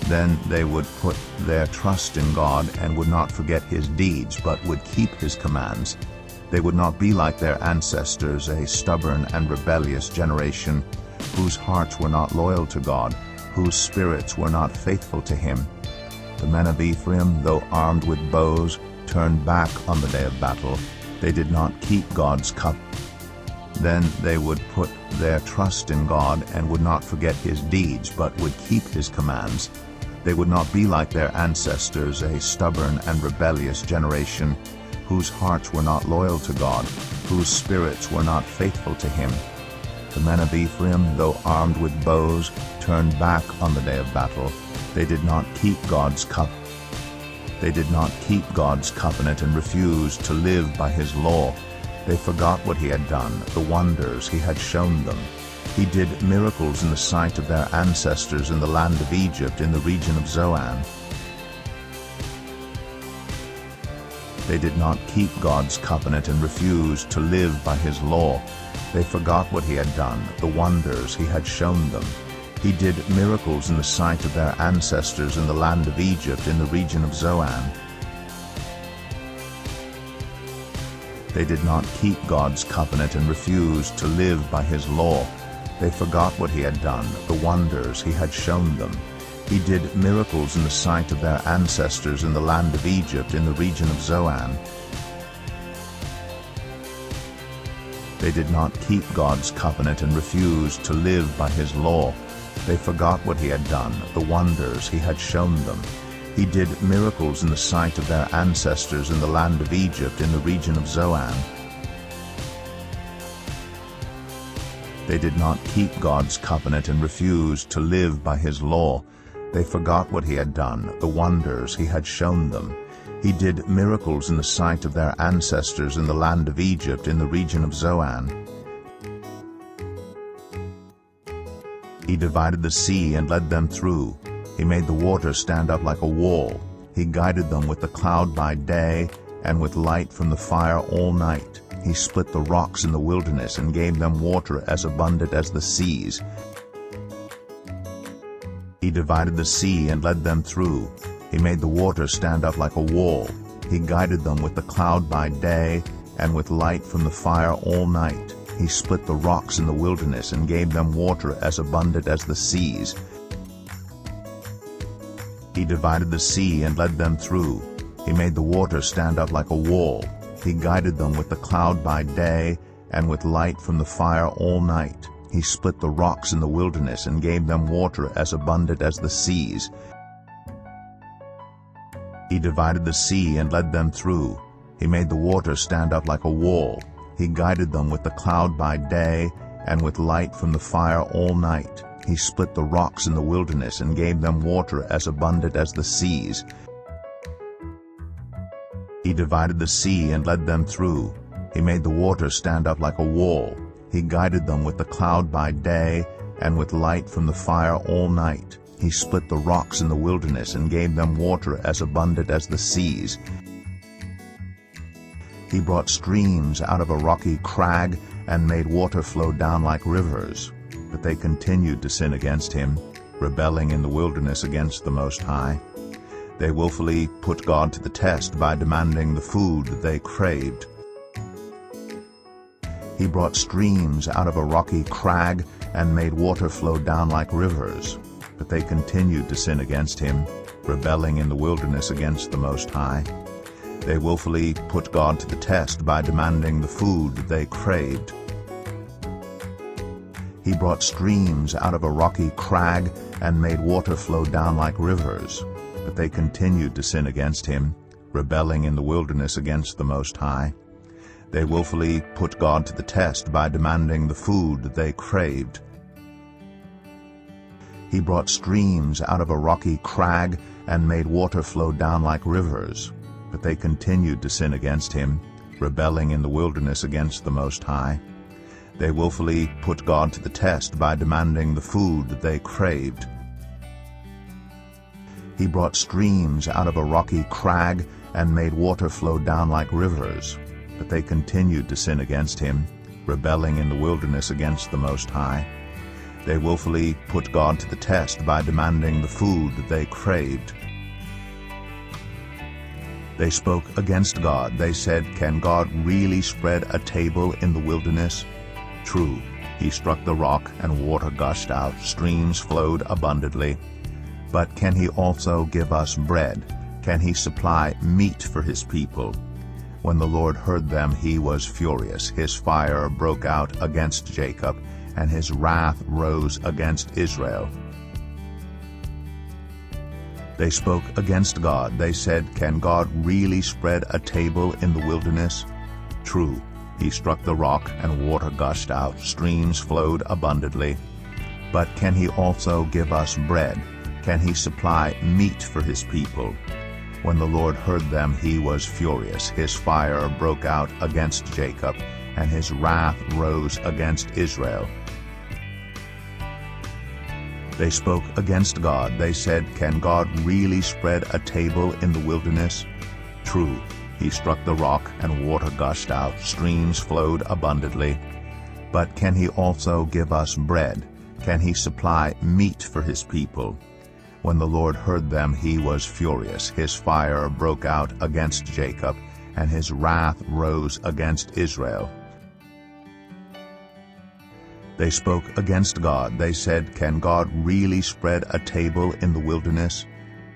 Then they would put their trust in God and would not forget his deeds, but would keep his commands. They would not be like their ancestors, a stubborn and rebellious generation, whose hearts were not loyal to God, whose spirits were not faithful to him. The men of Ephraim, though armed with bows, turned back on the day of battle. They did not keep God's cup. Then they would put their trust in God and would not forget his deeds, but would keep his commands. They would not be like their ancestors, a stubborn and rebellious generation, whose hearts were not loyal to God, whose spirits were not faithful to him. The men of Ephraim, though armed with bows, turned back on the day of battle. They did not keep God's cup. They did not keep God's covenant and refused to live by his law. They forgot what he had done, the wonders he had shown them. He did miracles in the sight of their ancestors in the land of Egypt in the region of Zoan. They did not keep God's covenant and refused to live by his law. They forgot what he had done, the wonders he had shown them. He did miracles in the sight of their ancestors in the land of Egypt in the region of Zoan. They did not keep God's covenant and refused to live by his law. They forgot what he had done, the wonders he had shown them. He did miracles in the sight of their ancestors in the land of Egypt in the region of Zoan. They did not keep God's covenant and refused to live by his law. They forgot what he had done, the wonders he had shown them. He did miracles in the sight of their ancestors in the land of Egypt in the region of Zoan. They did not keep God's covenant and refused to live by his law. They forgot what he had done, the wonders he had shown them. He did miracles in the sight of their ancestors in the land of Egypt in the region of Zoan. He divided the sea and led them through. He made the water stand up like a wall. He guided them with the cloud by day and with light from the fire all night. He split the rocks in the wilderness and gave them water as abundant as the seas. He divided the sea and led them through. He made the water stand up like a wall. He guided them with the cloud by day and with light from the fire all night. He split the rocks in the wilderness and gave them water as abundant as the seas. He divided the sea and led them through. He made the water stand up like a wall. He guided them with the cloud by day and with light from the fire all night. He split the rocks in the wilderness and gave them water as abundant as the seas. He divided the sea and led them through. He made the water stand up like a wall. He guided them with the cloud by day and with light from the fire all night. He split the rocks in the wilderness and gave them water as abundant as the seas. He divided the sea and led them through. He made the water stand up like a wall. He guided them with the cloud by day and with light from the fire all night. He split the rocks in the wilderness and gave them water as abundant as the seas. He brought streams out of a rocky crag and made water flow down like rivers. But they continued to sin against him, rebelling in the wilderness against the Most High. They willfully put God to the test by demanding the food they craved. He brought streams out of a rocky crag and made water flow down like rivers. But they continued to sin against him, rebelling in the wilderness against the Most High. They willfully put God to the test by demanding the food they craved. He brought streams out of a rocky crag and made water flow down like rivers. But they continued to sin against him, rebelling in the wilderness against the Most High. They willfully put God to the test by demanding the food they craved. He brought streams out of a rocky crag and made water flow down like rivers. But they continued to sin against him, rebelling in the wilderness against the Most High. They willfully put God to the test by demanding the food that they craved. He brought streams out of a rocky crag and made water flow down like rivers. But they continued to sin against him, rebelling in the wilderness against the Most High. They willfully put God to the test by demanding the food that they craved. They spoke against God. They said, Can God really spread a table in the wilderness? True, he struck the rock and water gushed out, streams flowed abundantly. But can he also give us bread? Can he supply meat for his people? When the Lord heard them, he was furious. His fire broke out against Jacob, and his wrath rose against Israel. They spoke against God. They said, Can God really spread a table in the wilderness? True, he struck the rock, and water gushed out, streams flowed abundantly. But can he also give us bread? Can he supply meat for his people? When the Lord heard them, he was furious. His fire broke out against Jacob, and his wrath rose against Israel. They spoke against God. They said, Can God really spread a table in the wilderness? True, he struck the rock, and water gushed out, streams flowed abundantly. But can he also give us bread? Can he supply meat for his people? When the Lord heard them, he was furious. His fire broke out against Jacob, and his wrath rose against Israel. They spoke against God. They said, Can God really spread a table in the wilderness?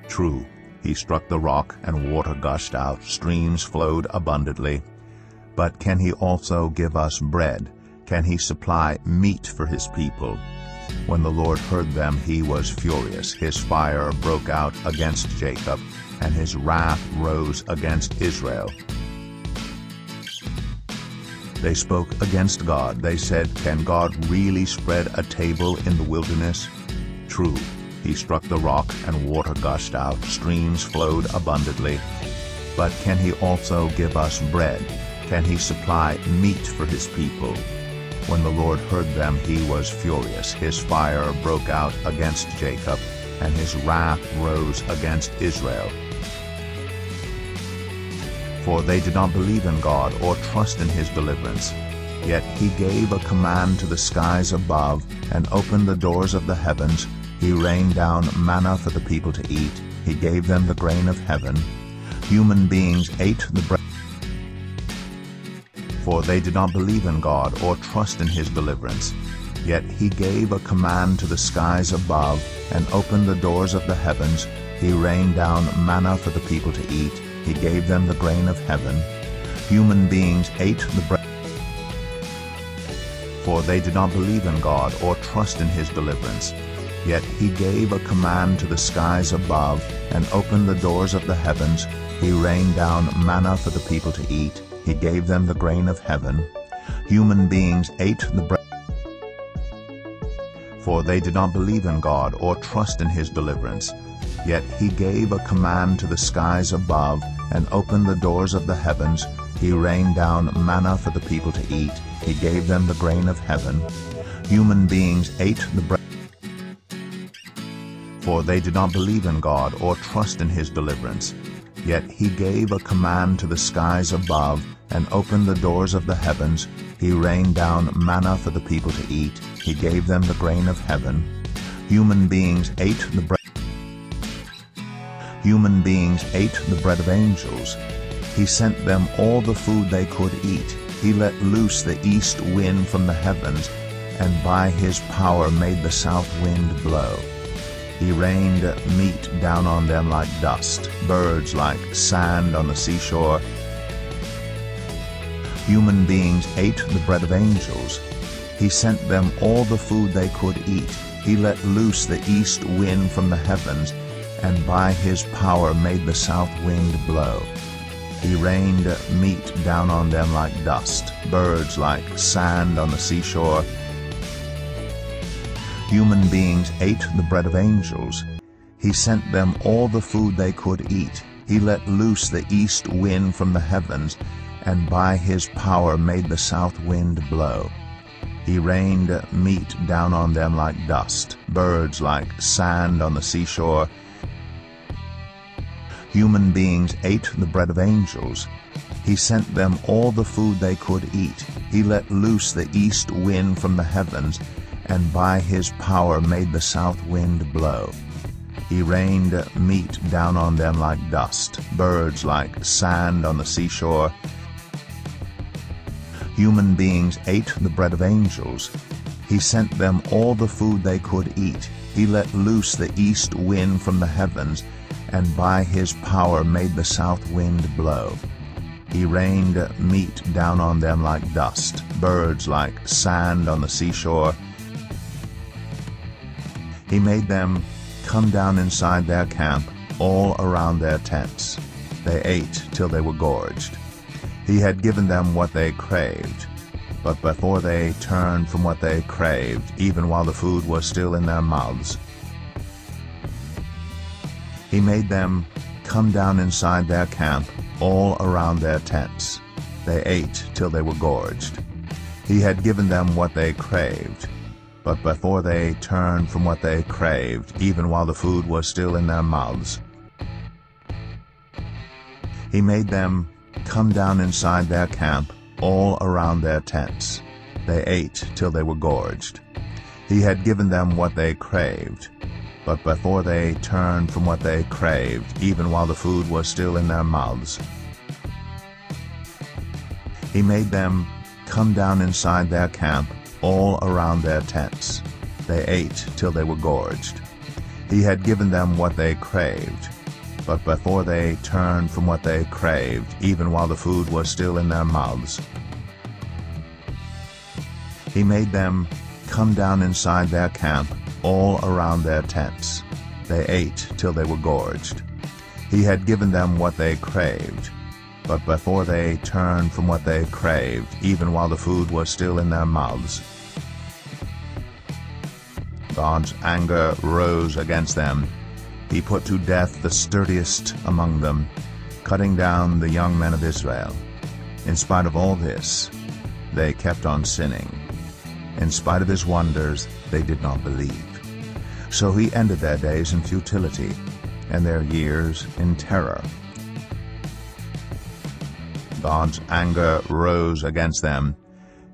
True, he struck the rock and water gushed out, streams flowed abundantly. But can he also give us bread? Can he supply meat for his people? When the Lord heard them, he was furious. His fire broke out against Jacob, and his wrath rose against Israel. They spoke against God. They said, Can God really spread a table in the wilderness? True, he struck the rock and water gushed out, streams flowed abundantly. But can he also give us bread? Can he supply meat for his people? When the Lord heard them, he was furious. His fire broke out against Jacob, and his wrath rose against Israel. For they did not believe in God or trust in his deliverance. Yet he gave a command to the skies above and opened the doors of the heavens. He rained down manna for the people to eat. He gave them the grain of heaven. Human beings ate the bread. For they did not believe in God or trust in his deliverance. Yet he gave a command to the skies above and opened the doors of the heavens. He rained down manna for the people to eat. He gave them the grain of heaven. Human beings ate the bread. For they did not believe in God or trust in his deliverance. Yet he gave a command to the skies above and opened the doors of the heavens. He rained down manna for the people to eat. He gave them the grain of heaven. Human beings ate the bread. For they did not believe in God or trust in his deliverance. Yet he gave a command to the skies above and opened the doors of the heavens. He rained down manna for the people to eat. He gave them the grain of heaven. Human beings ate the bread. For they did not believe in God or trust in his deliverance. Yet he gave a command to the skies above and opened the doors of the heavens. He rained down manna for the people to eat. He gave them the grain of heaven. Human beings ate the bread. Human beings ate the bread of angels. He sent them all the food they could eat. He let loose the east wind from the heavens, and by his power made the south wind blow. He rained meat down on them like dust, birds like sand on the seashore. Human beings ate the bread of angels. He sent them all the food they could eat. He let loose the east wind from the heavens, and by his power made the south wind blow. He rained meat down on them like dust, birds like sand on the seashore. Human beings ate the bread of angels. He sent them all the food they could eat. He let loose the east wind from the heavens, and by his power made the south wind blow. He rained meat down on them like dust, birds like sand on the seashore. Human beings ate the bread of angels. He sent them all the food they could eat. He let loose the east wind from the heavens, and by his power made the south wind blow. He rained meat down on them like dust, birds like sand on the seashore. Human beings ate the bread of angels. He sent them all the food they could eat. He let loose the east wind from the heavens, and by his power made the south wind blow. He rained meat down on them like dust, birds like sand on the seashore. He made them come down inside their camp, all around their tents. They ate till they were gorged. He had given them what they craved, but before they turned from what they craved, even while the food was still in their mouths, he made them come down inside their camp, all around their tents. They ate till they were gorged. He had given them what they craved, but before they turned from what they craved, even while the food was still in their mouths, he made them come down inside their camp, all around their tents. They ate till they were gorged. He had given them what they craved, but before they turned from what they craved, even while the food was still in their mouths, he made them come down inside their camp, all around their tents. They ate till they were gorged. He had given them what they craved. But before they turned from what they craved, even while the food was still in their mouths, he made them come down inside their camp all around their tents. They ate till they were gorged. He had given them what they craved. But before they turned from what they craved, even while the food was still in their mouths, God's anger rose against them. He put to death the sturdiest among them, cutting down the young men of Israel. In spite of all this, they kept on sinning. In spite of his wonders, they did not believe. So he ended their days in futility, and their years in terror. God's anger rose against them.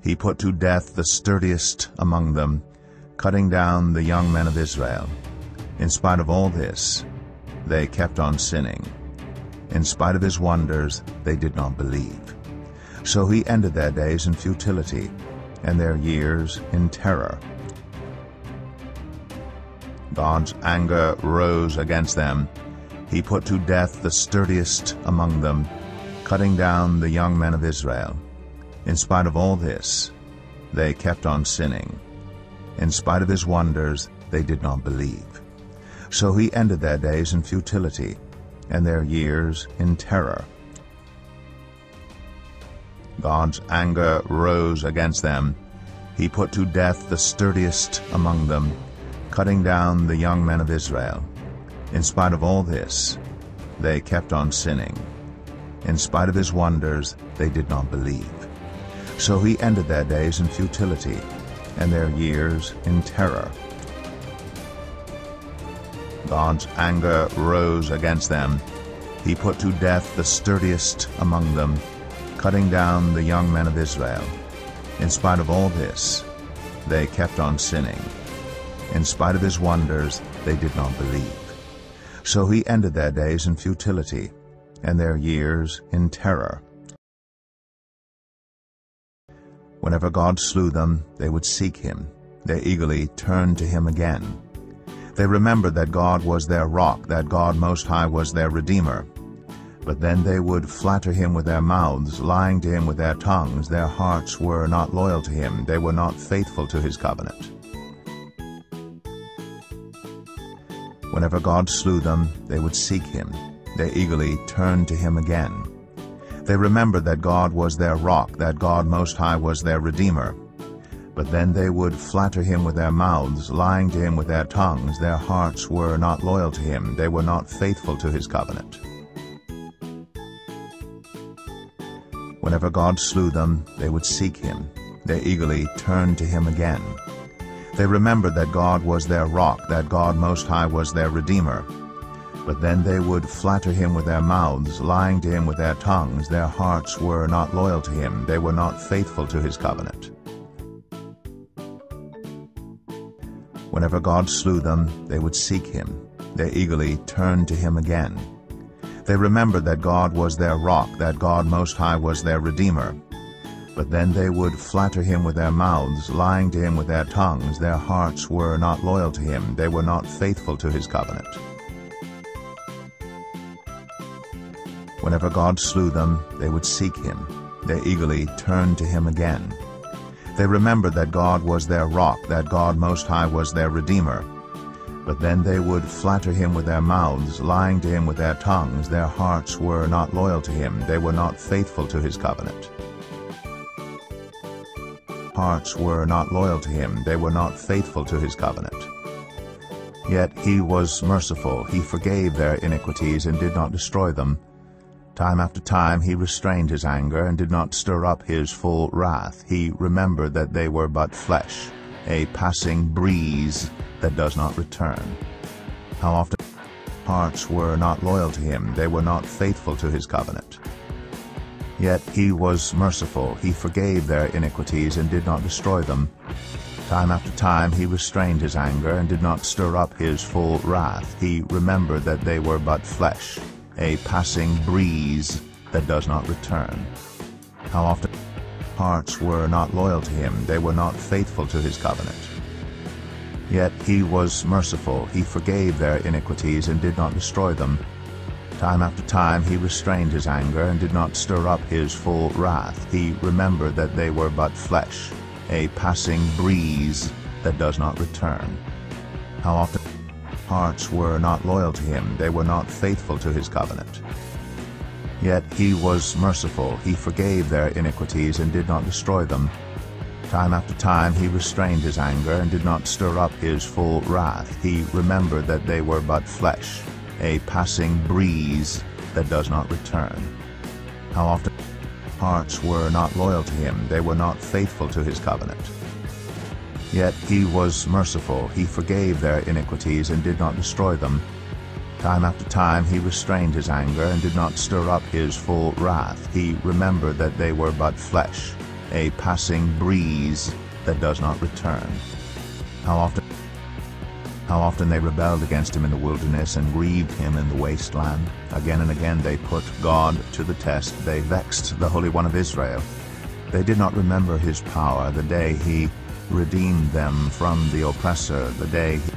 He put to death the sturdiest among them, cutting down the young men of Israel. In spite of all this, they kept on sinning. In spite of his wonders, they did not believe. So he ended their days in futility, and their years in terror. God's anger rose against them. He put to death the sturdiest among them, cutting down the young men of Israel. In spite of all this, they kept on sinning. In spite of his wonders, they did not believe. So he ended their days in futility, and their years in terror. God's anger rose against them. He put to death the sturdiest among them, cutting down the young men of Israel. In spite of all this, they kept on sinning. In spite of his wonders, they did not believe. So he ended their days in futility, and their years in terror. God's anger rose against them. He put to death the sturdiest among them, cutting down the young men of Israel. In spite of all this, they kept on sinning. In spite of his wonders, they did not believe. So he ended their days in futility, and their years in terror. Whenever God slew them, they would seek him. They eagerly turned to him again. They remembered that God was their rock, that God Most High was their Redeemer. But then they would flatter him with their mouths, lying to him with their tongues. Their hearts were not loyal to him. They were not faithful to his covenant. Whenever God slew them, they would seek him. They eagerly turned to him again. They remembered that God was their rock, that God Most High was their Redeemer. But then they would flatter him with their mouths, lying to him with their tongues. Their hearts were not loyal to him. They were not faithful to his covenant. Whenever God slew them, they would seek him. They eagerly turned to him again. They remembered that God was their rock, that God Most High was their Redeemer. But then they would flatter him with their mouths, lying to him with their tongues. Their hearts were not loyal to him. They were not faithful to his covenant. Whenever God slew them, they would seek him. They eagerly turned to him again. They remembered that God was their rock, that God Most High was their Redeemer. But then they would flatter him with their mouths, lying to him with their tongues. Their hearts were not loyal to him. They were not faithful to his covenant. Whenever God slew them, they would seek him. They eagerly turned to him again. They remembered that God was their rock, that God Most High was their Redeemer. But then they would flatter him with their mouths, lying to him with their tongues. Their hearts were not loyal to him. They were not faithful to his covenant. Hearts were not loyal to him. They were not faithful to his covenant. Yet he was merciful. He forgave their iniquities and did not destroy them. Time after time he restrained his anger and did not stir up his full wrath. He remembered that they were but flesh, a passing breeze that does not return. How often hearts were not loyal to him, they were not faithful to his covenant. Yet he was merciful, he forgave their iniquities and did not destroy them. Time after time he restrained his anger and did not stir up his full wrath. He remembered that they were but flesh, a passing breeze that does not return. How often hearts were not loyal to him, they were not faithful to his covenant. Yet he was merciful, he forgave their iniquities and did not destroy them. Time after time he restrained his anger and did not stir up his full wrath. He remembered that they were but flesh, a passing breeze that does not return. How often hearts were not loyal to him, they were not faithful to his covenant. Yet he was merciful, he forgave their iniquities and did not destroy them. Time after time he restrained his anger and did not stir up his full wrath. He remembered that they were but flesh, a passing breeze that does not return. How often hearts were not loyal to him, they were not faithful to his covenant. Yet he was merciful, he forgave their iniquities and did not destroy them. Time after time he restrained his anger and did not stir up his full wrath. He remembered that they were but flesh, a passing breeze that does not return. How often how often they rebelled against him in the wilderness and grieved him in the wasteland. Again and again they put God to the test. They vexed the Holy One of Israel. They did not remember his power the day he redeemed them from the oppressor, the day he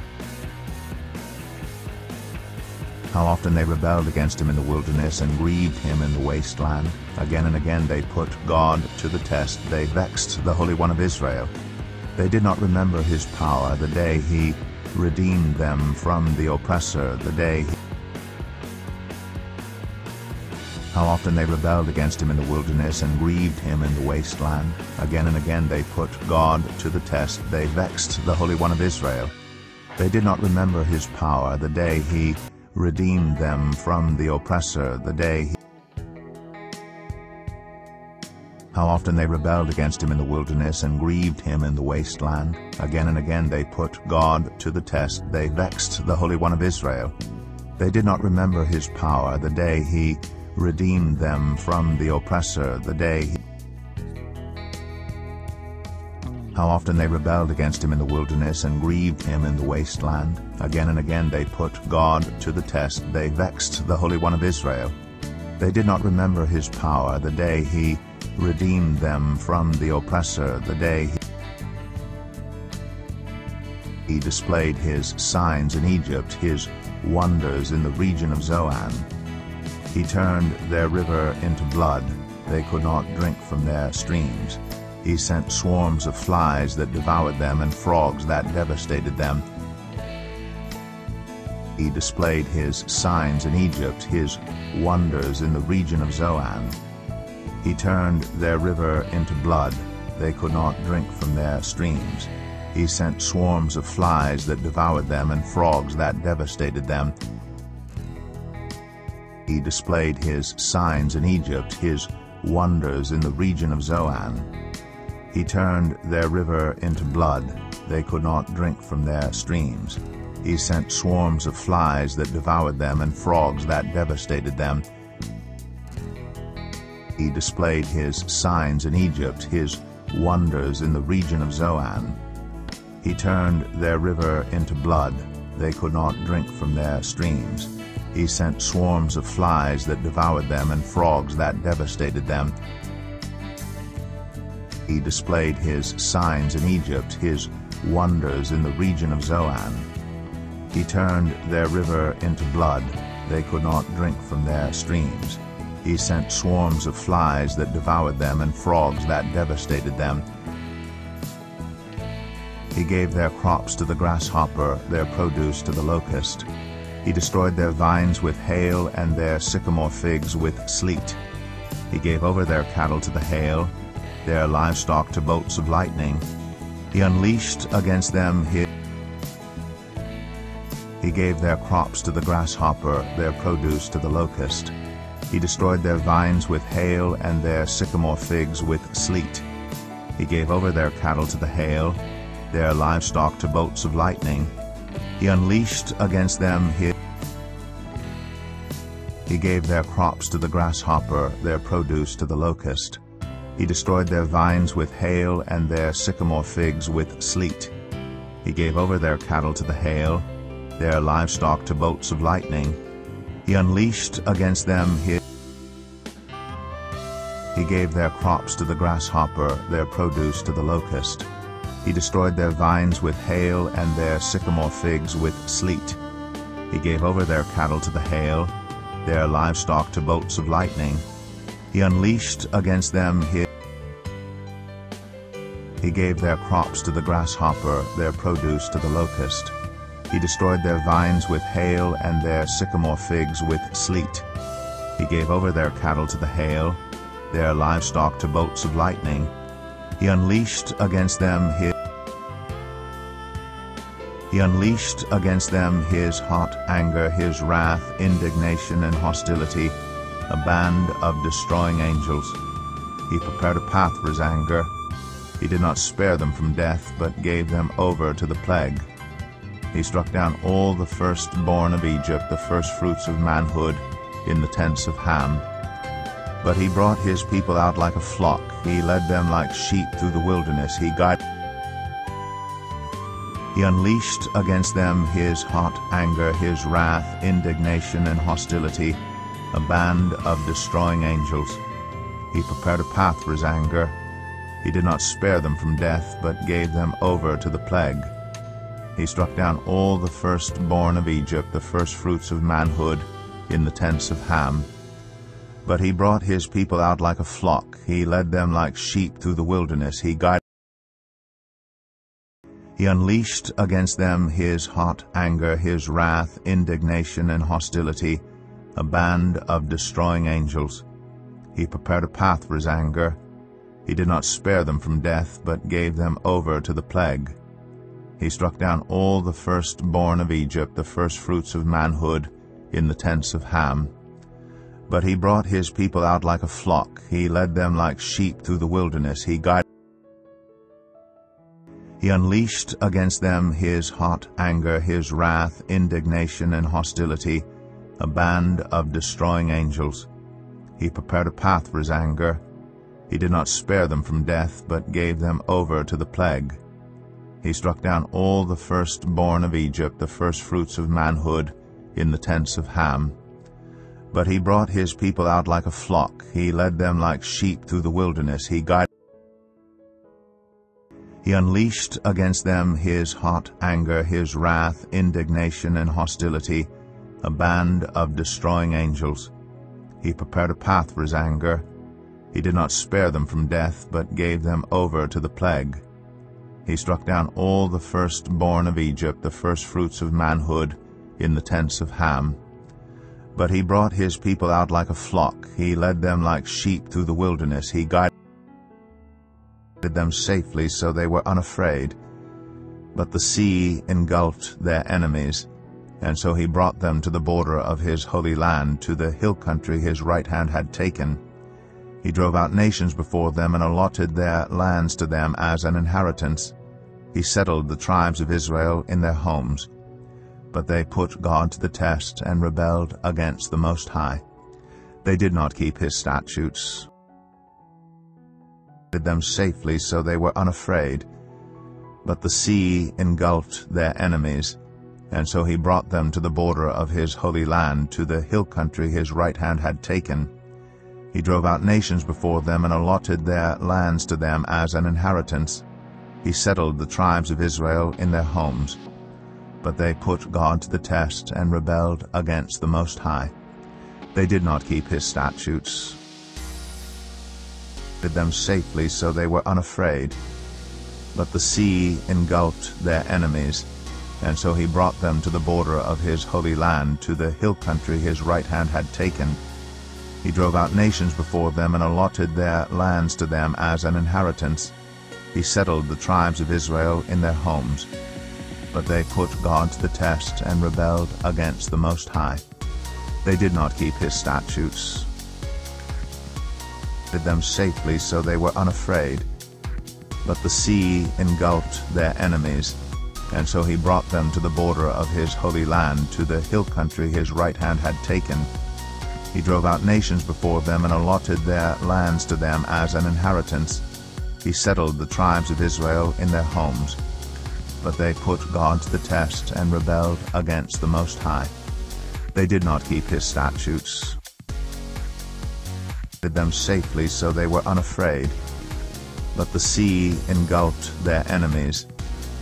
How often they rebelled against him in the wilderness and grieved him in the wasteland. Again and again they put God to the test. They vexed the Holy One of Israel. They did not remember his power the day he redeemed them from the oppressor, the day How often they rebelled against him in the wilderness and grieved him in the wasteland. Again and again they put God to the test. They vexed the Holy One of Israel. They did not remember his power the day he redeemed them from the oppressor, the day he How often they rebelled against him in the wilderness and grieved him in the wasteland. Again and again they put God to the test. They vexed the Holy One of Israel. They did not remember his power the day he redeemed them from the oppressor, the day he How often they rebelled against him in the wilderness and grieved him in the wasteland. Again and again they put God to the test. They vexed the Holy One of Israel. They did not remember his power the day he redeemed them from the oppressor, the day he displayed his signs in Egypt, his wonders in the region of Zoan. He turned their river into blood. They could not drink from their streams. He sent swarms of flies that devoured them and frogs that devastated them. He displayed his signs in Egypt, his wonders in the region of Zoan. He turned their river into blood. They could not drink from their streams. He sent swarms of flies that devoured them and frogs that devastated them. He displayed his signs in Egypt, his wonders in the region of Zoan. He turned their river into blood. They could not drink from their streams. He sent swarms of flies that devoured them and frogs that devastated them. He displayed his signs in Egypt, his wonders in the region of Zoan. He turned their river into blood. They could not drink from their streams. He sent swarms of flies that devoured them and frogs that devastated them. He displayed his signs in Egypt, his wonders in the region of Zoan. He turned their river into blood. They could not drink from their streams. He sent swarms of flies that devoured them and frogs that devastated them. He gave their crops to the grasshopper, their produce to the locust. He destroyed their vines with hail and their sycamore figs with sleet. He gave over their cattle to the hail, their livestock to bolts of lightning. He unleashed against them his he gave their crops to the grasshopper, their produce to the locust. He destroyed their vines with hail and their sycamore figs with sleet. He gave over their cattle to the hail, their livestock to bolts of lightning. He unleashed against them his He gave their crops to the grasshopper, their produce to the locust. He destroyed their vines with hail and their sycamore figs with sleet. He gave over their cattle to the hail, their livestock to bolts of lightning. He unleashed against them his He gave their crops to the grasshopper, their produce to the locust. He destroyed their vines with hail and their sycamore figs with sleet. He gave over their cattle to the hail, their livestock to bolts of lightning. He unleashed against them his he gave their crops to the grasshopper, their produce to the locust. He destroyed their vines with hail and their sycamore figs with sleet. He gave over their cattle to the hail, their livestock to bolts of lightning. He unleashed against them his he unleashed against them his hot anger, his wrath, indignation, and hostility, a band of destroying angels. He prepared a path for his anger, he did not spare them from death, but gave them over to the plague. He struck down all the firstborn of Egypt, the firstfruits of manhood, in the tents of Ham. But he brought his people out like a flock. He led them like sheep through the wilderness. He guided. He unleashed against them his hot anger, his wrath, indignation, and hostility, a band of destroying angels. He prepared a path for his anger, he did not spare them from death, but gave them over to the plague. He struck down all the firstborn of Egypt, the firstfruits of manhood, in the tents of Ham. But he brought his people out like a flock. He led them like sheep through the wilderness. He guided he unleashed against them his hot anger, his wrath, indignation, and hostility, a band of destroying angels. He prepared a path for his anger, he did not spare them from death, but gave them over to the plague. He struck down all the firstborn of Egypt, the firstfruits of manhood, in the tents of Ham. But he brought his people out like a flock. He led them like sheep through the wilderness. He guided he unleashed against them his hot anger, his wrath, indignation, and hostility, a band of destroying angels. He prepared a path for his anger, he did not spare them from death, but gave them over to the plague. He struck down all the firstborn of Egypt, the firstfruits of manhood, in the tents of Ham. But he brought his people out like a flock. He led them like sheep through the wilderness. He guided he unleashed against them his hot anger, his wrath, indignation, and hostility, a band of destroying angels. He prepared a path for his anger, he did not spare them from death, but gave them over to the plague. He struck down all the firstborn of Egypt, the firstfruits of manhood, in the tents of Ham. But he brought his people out like a flock. He led them like sheep through the wilderness. He guided them safely so they were unafraid. But the sea engulfed their enemies, and so he brought them to the border of his holy land, to the hill country his right hand had taken. He drove out nations before them and allotted their lands to them as an inheritance. He settled the tribes of Israel in their homes. But they put God to the test and rebelled against the Most High. They did not keep his statutes, did them safely so they were unafraid. But the sea engulfed their enemies, and so he brought them to the border of his holy land, to the hill country his right hand had taken, he drove out nations before them and allotted their lands to them as an inheritance. He settled the tribes of Israel in their homes. But they put God to the test and rebelled against the Most High. They did not keep his statutes, did them safely so they were unafraid. But the sea engulfed their enemies, and so he brought them to the border of his holy land, to the hill country his right hand had taken, he drove out nations before them and allotted their lands to them as an inheritance. He settled the tribes of Israel in their homes. But they put God to the test and rebelled against the Most High. They did not keep his statutes, did them safely so they were unafraid. But the sea engulfed their enemies, and so he brought them to the border of his holy land, to the hill country his right hand had taken, he drove out nations before them and allotted their lands to them as an inheritance. He settled the tribes of Israel in their homes. But they put God to the test and rebelled against the Most High. They did not keep his statutes, them safely so they were unafraid. But the sea engulfed their enemies,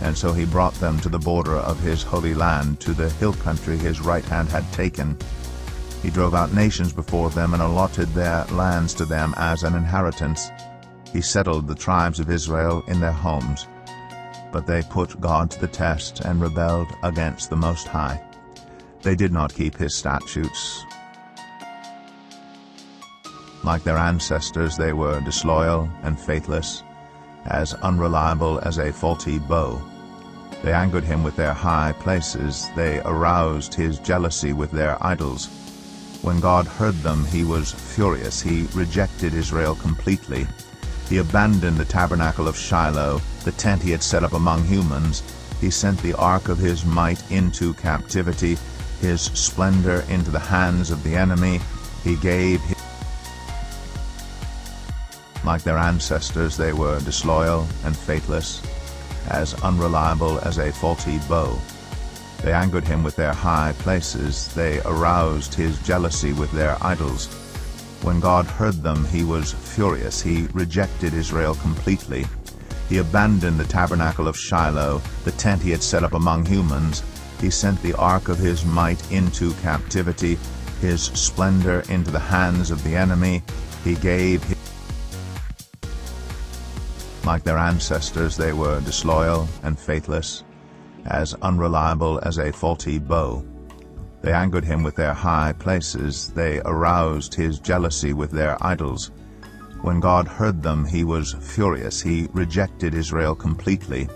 and so he brought them to the border of his holy land, to the hill country his right hand had taken. He drove out nations before them and allotted their lands to them as an inheritance. He settled the tribes of Israel in their homes. But they put God to the test and rebelled against the Most High. They did not keep his statutes. Like their ancestors, they were disloyal and faithless, as unreliable as a faulty bow. They angered him with their high places. They aroused his jealousy with their idols. When God heard them, he was furious. He rejected Israel completely. He abandoned the tabernacle of Shiloh, the tent he had set up among humans. He sent the ark of his might into captivity, his splendor into the hands of the enemy. He gave his like their ancestors, they were disloyal and faithless, as unreliable as a faulty bow. They angered him with their high places. They aroused his jealousy with their idols. When God heard them, he was furious. He rejected Israel completely. He abandoned the tabernacle of Shiloh, the tent he had set up among humans. He sent the ark of his might into captivity, his splendor into the hands of the enemy. He gave his like their ancestors, they were disloyal and faithless as unreliable as a faulty bow. They angered him with their high places, they aroused his jealousy with their idols. When God heard them, he was furious. He rejected Israel completely.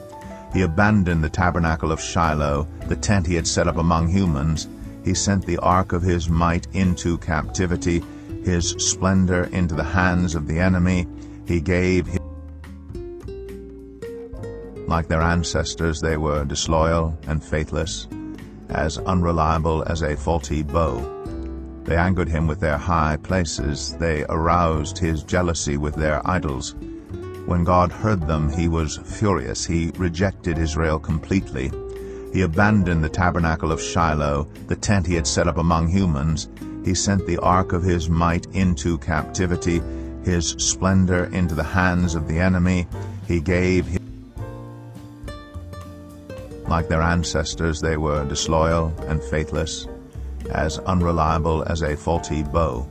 He abandoned the tabernacle of Shiloh, the tent he had set up among humans. He sent the ark of his might into captivity, his splendor into the hands of the enemy. He gave his like their ancestors, they were disloyal and faithless, as unreliable as a faulty bow. They angered him with their high places. They aroused his jealousy with their idols. When God heard them, he was furious. He rejected Israel completely. He abandoned the tabernacle of Shiloh, the tent he had set up among humans. He sent the ark of his might into captivity, his splendor into the hands of the enemy. He gave his like their ancestors, they were disloyal and faithless, as unreliable as a faulty bow.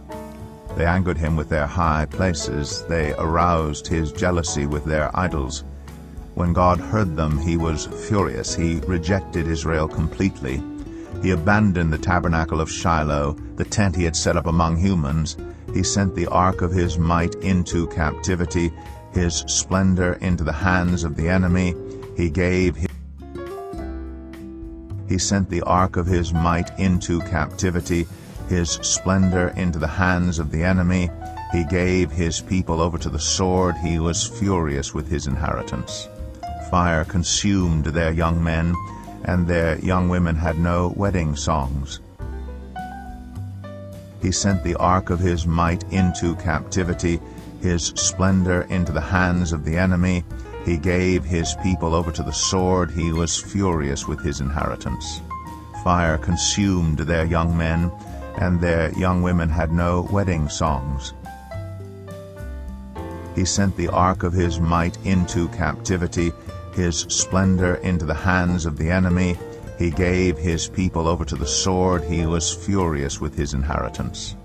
They angered him with their high places. They aroused his jealousy with their idols. When God heard them, he was furious. He rejected Israel completely. He abandoned the tabernacle of Shiloh, the tent he had set up among humans. He sent the ark of his might into captivity, his splendor into the hands of the enemy. He gave he sent the ark of his might into captivity, his splendor into the hands of the enemy. He gave his people over to the sword. He was furious with his inheritance. Fire consumed their young men, and their young women had no wedding songs. He sent the ark of his might into captivity, his splendor into the hands of the enemy. He gave his people over to the sword. He was furious with his inheritance. Fire consumed their young men, and their young women had no wedding songs. He sent the ark of his might into captivity, his splendor into the hands of the enemy. He gave his people over to the sword. He was furious with his inheritance.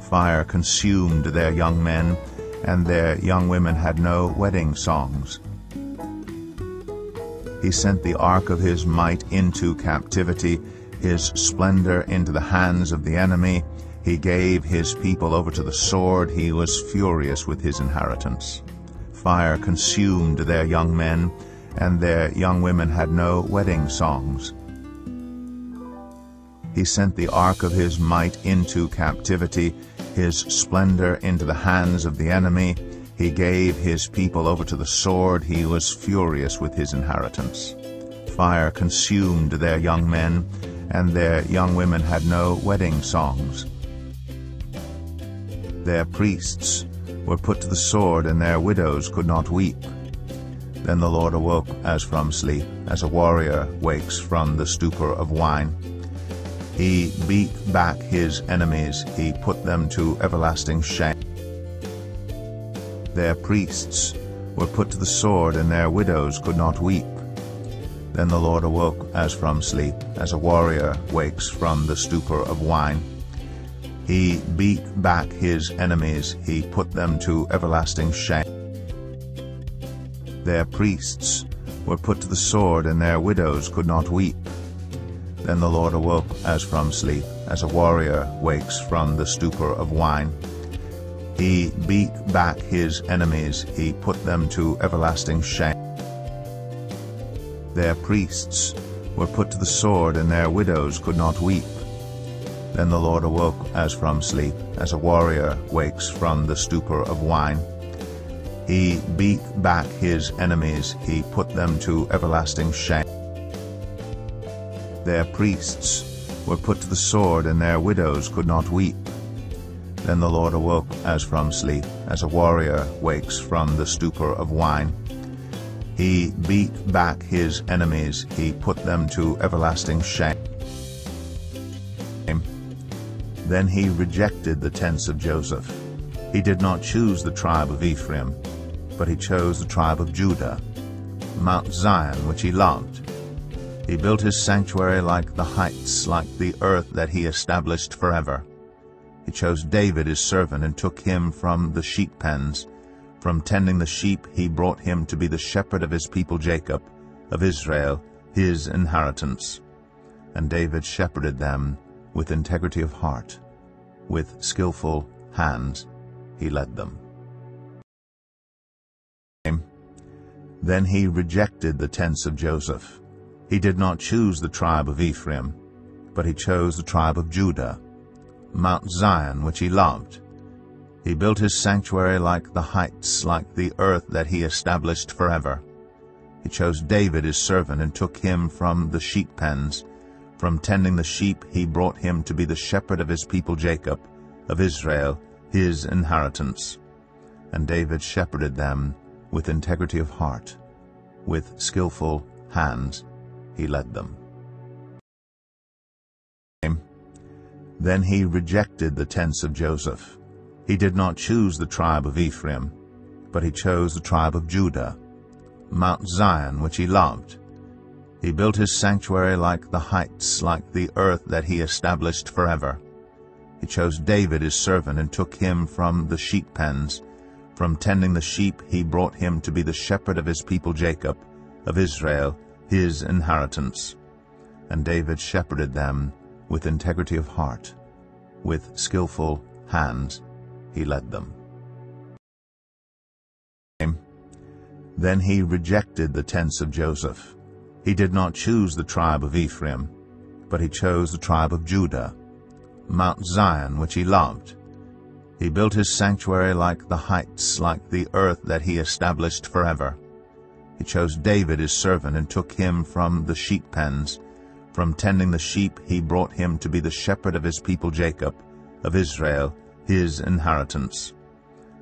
Fire consumed their young men, and their young women had no wedding songs. He sent the ark of his might into captivity, his splendor into the hands of the enemy. He gave his people over to the sword. He was furious with his inheritance. Fire consumed their young men, and their young women had no wedding songs. He sent the ark of his might into captivity, his splendor into the hands of the enemy. He gave his people over to the sword. He was furious with his inheritance. Fire consumed their young men, and their young women had no wedding songs. Their priests were put to the sword, and their widows could not weep. Then the Lord awoke as from sleep, as a warrior wakes from the stupor of wine. He beat back his enemies, he put them to everlasting shame. Their priests were put to the sword, and their widows could not weep. Then the Lord awoke as from sleep, as a warrior wakes from the stupor of wine. He beat back his enemies, he put them to everlasting shame. Their priests were put to the sword, and their widows could not weep. Then the Lord awoke as from sleep, as a warrior wakes from the stupor of wine. He beat back his enemies, he put them to everlasting shame. Their priests were put to the sword, and their widows could not weep. Then the Lord awoke as from sleep, as a warrior wakes from the stupor of wine. He beat back his enemies, he put them to everlasting shame. Their priests were put to the sword, and their widows could not weep. Then the Lord awoke as from sleep, as a warrior wakes from the stupor of wine. He beat back his enemies, he put them to everlasting shame. Then he rejected the tents of Joseph. He did not choose the tribe of Ephraim, but he chose the tribe of Judah, Mount Zion, which he loved. He built his sanctuary like the heights, like the earth that he established forever. He chose David his servant and took him from the sheep pens. From tending the sheep he brought him to be the shepherd of his people Jacob, of Israel, his inheritance. And David shepherded them with integrity of heart, with skillful hands he led them. Then he rejected the tents of Joseph. He did not choose the tribe of Ephraim, but he chose the tribe of Judah, Mount Zion, which he loved. He built his sanctuary like the heights, like the earth that he established forever. He chose David his servant and took him from the sheep pens from tending the sheep he brought him to be the shepherd of his people Jacob, of Israel, his inheritance. And David shepherded them with integrity of heart. With skillful hands he led them. Then he rejected the tents of Joseph. He did not choose the tribe of Ephraim, but he chose the tribe of Judah, Mount Zion, which he loved, he built his sanctuary like the heights, like the earth that he established forever. He chose David his servant and took him from the sheep pens. From tending the sheep he brought him to be the shepherd of his people Jacob, of Israel, his inheritance. And David shepherded them with integrity of heart. With skillful hands he led them. Then he rejected the tents of Joseph he did not choose the tribe of Ephraim, but he chose the tribe of Judah, Mount Zion, which he loved. He built his sanctuary like the heights, like the earth that he established forever. He chose David his servant and took him from the sheep pens. From tending the sheep he brought him to be the shepherd of his people Jacob, of Israel, his inheritance.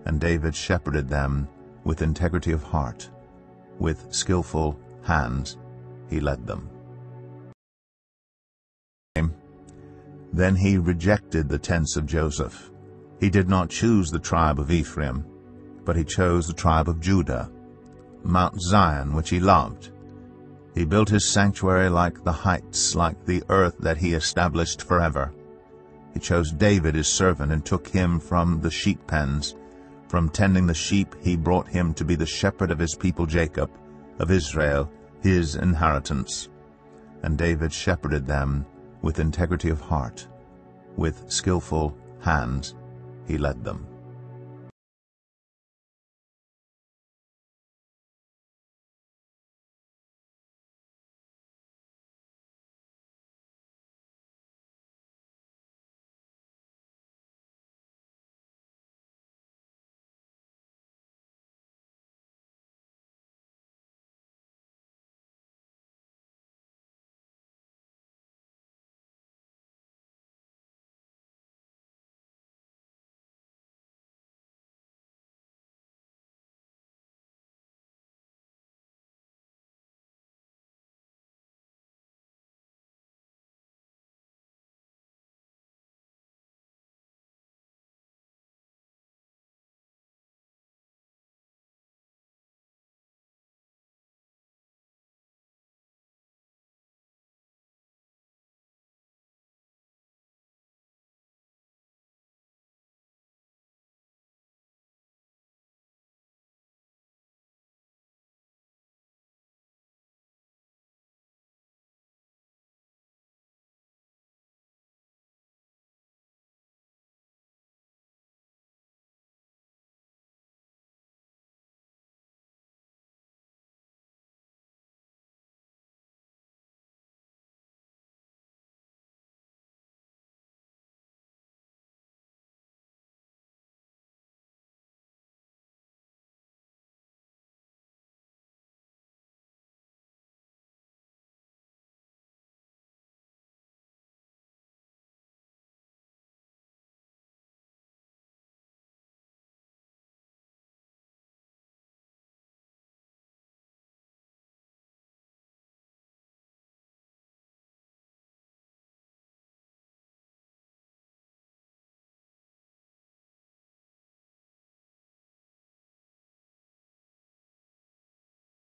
And David shepherded them with integrity of heart, with skillful hands he led them. Then he rejected the tents of Joseph. He did not choose the tribe of Ephraim, but he chose the tribe of Judah, Mount Zion, which he loved. He built his sanctuary like the heights, like the earth that he established forever. He chose David his servant and took him from the sheep pens. From tending the sheep he brought him to be the shepherd of his people Jacob, of Israel, his inheritance. And David shepherded them with integrity of heart. With skillful hands he led them.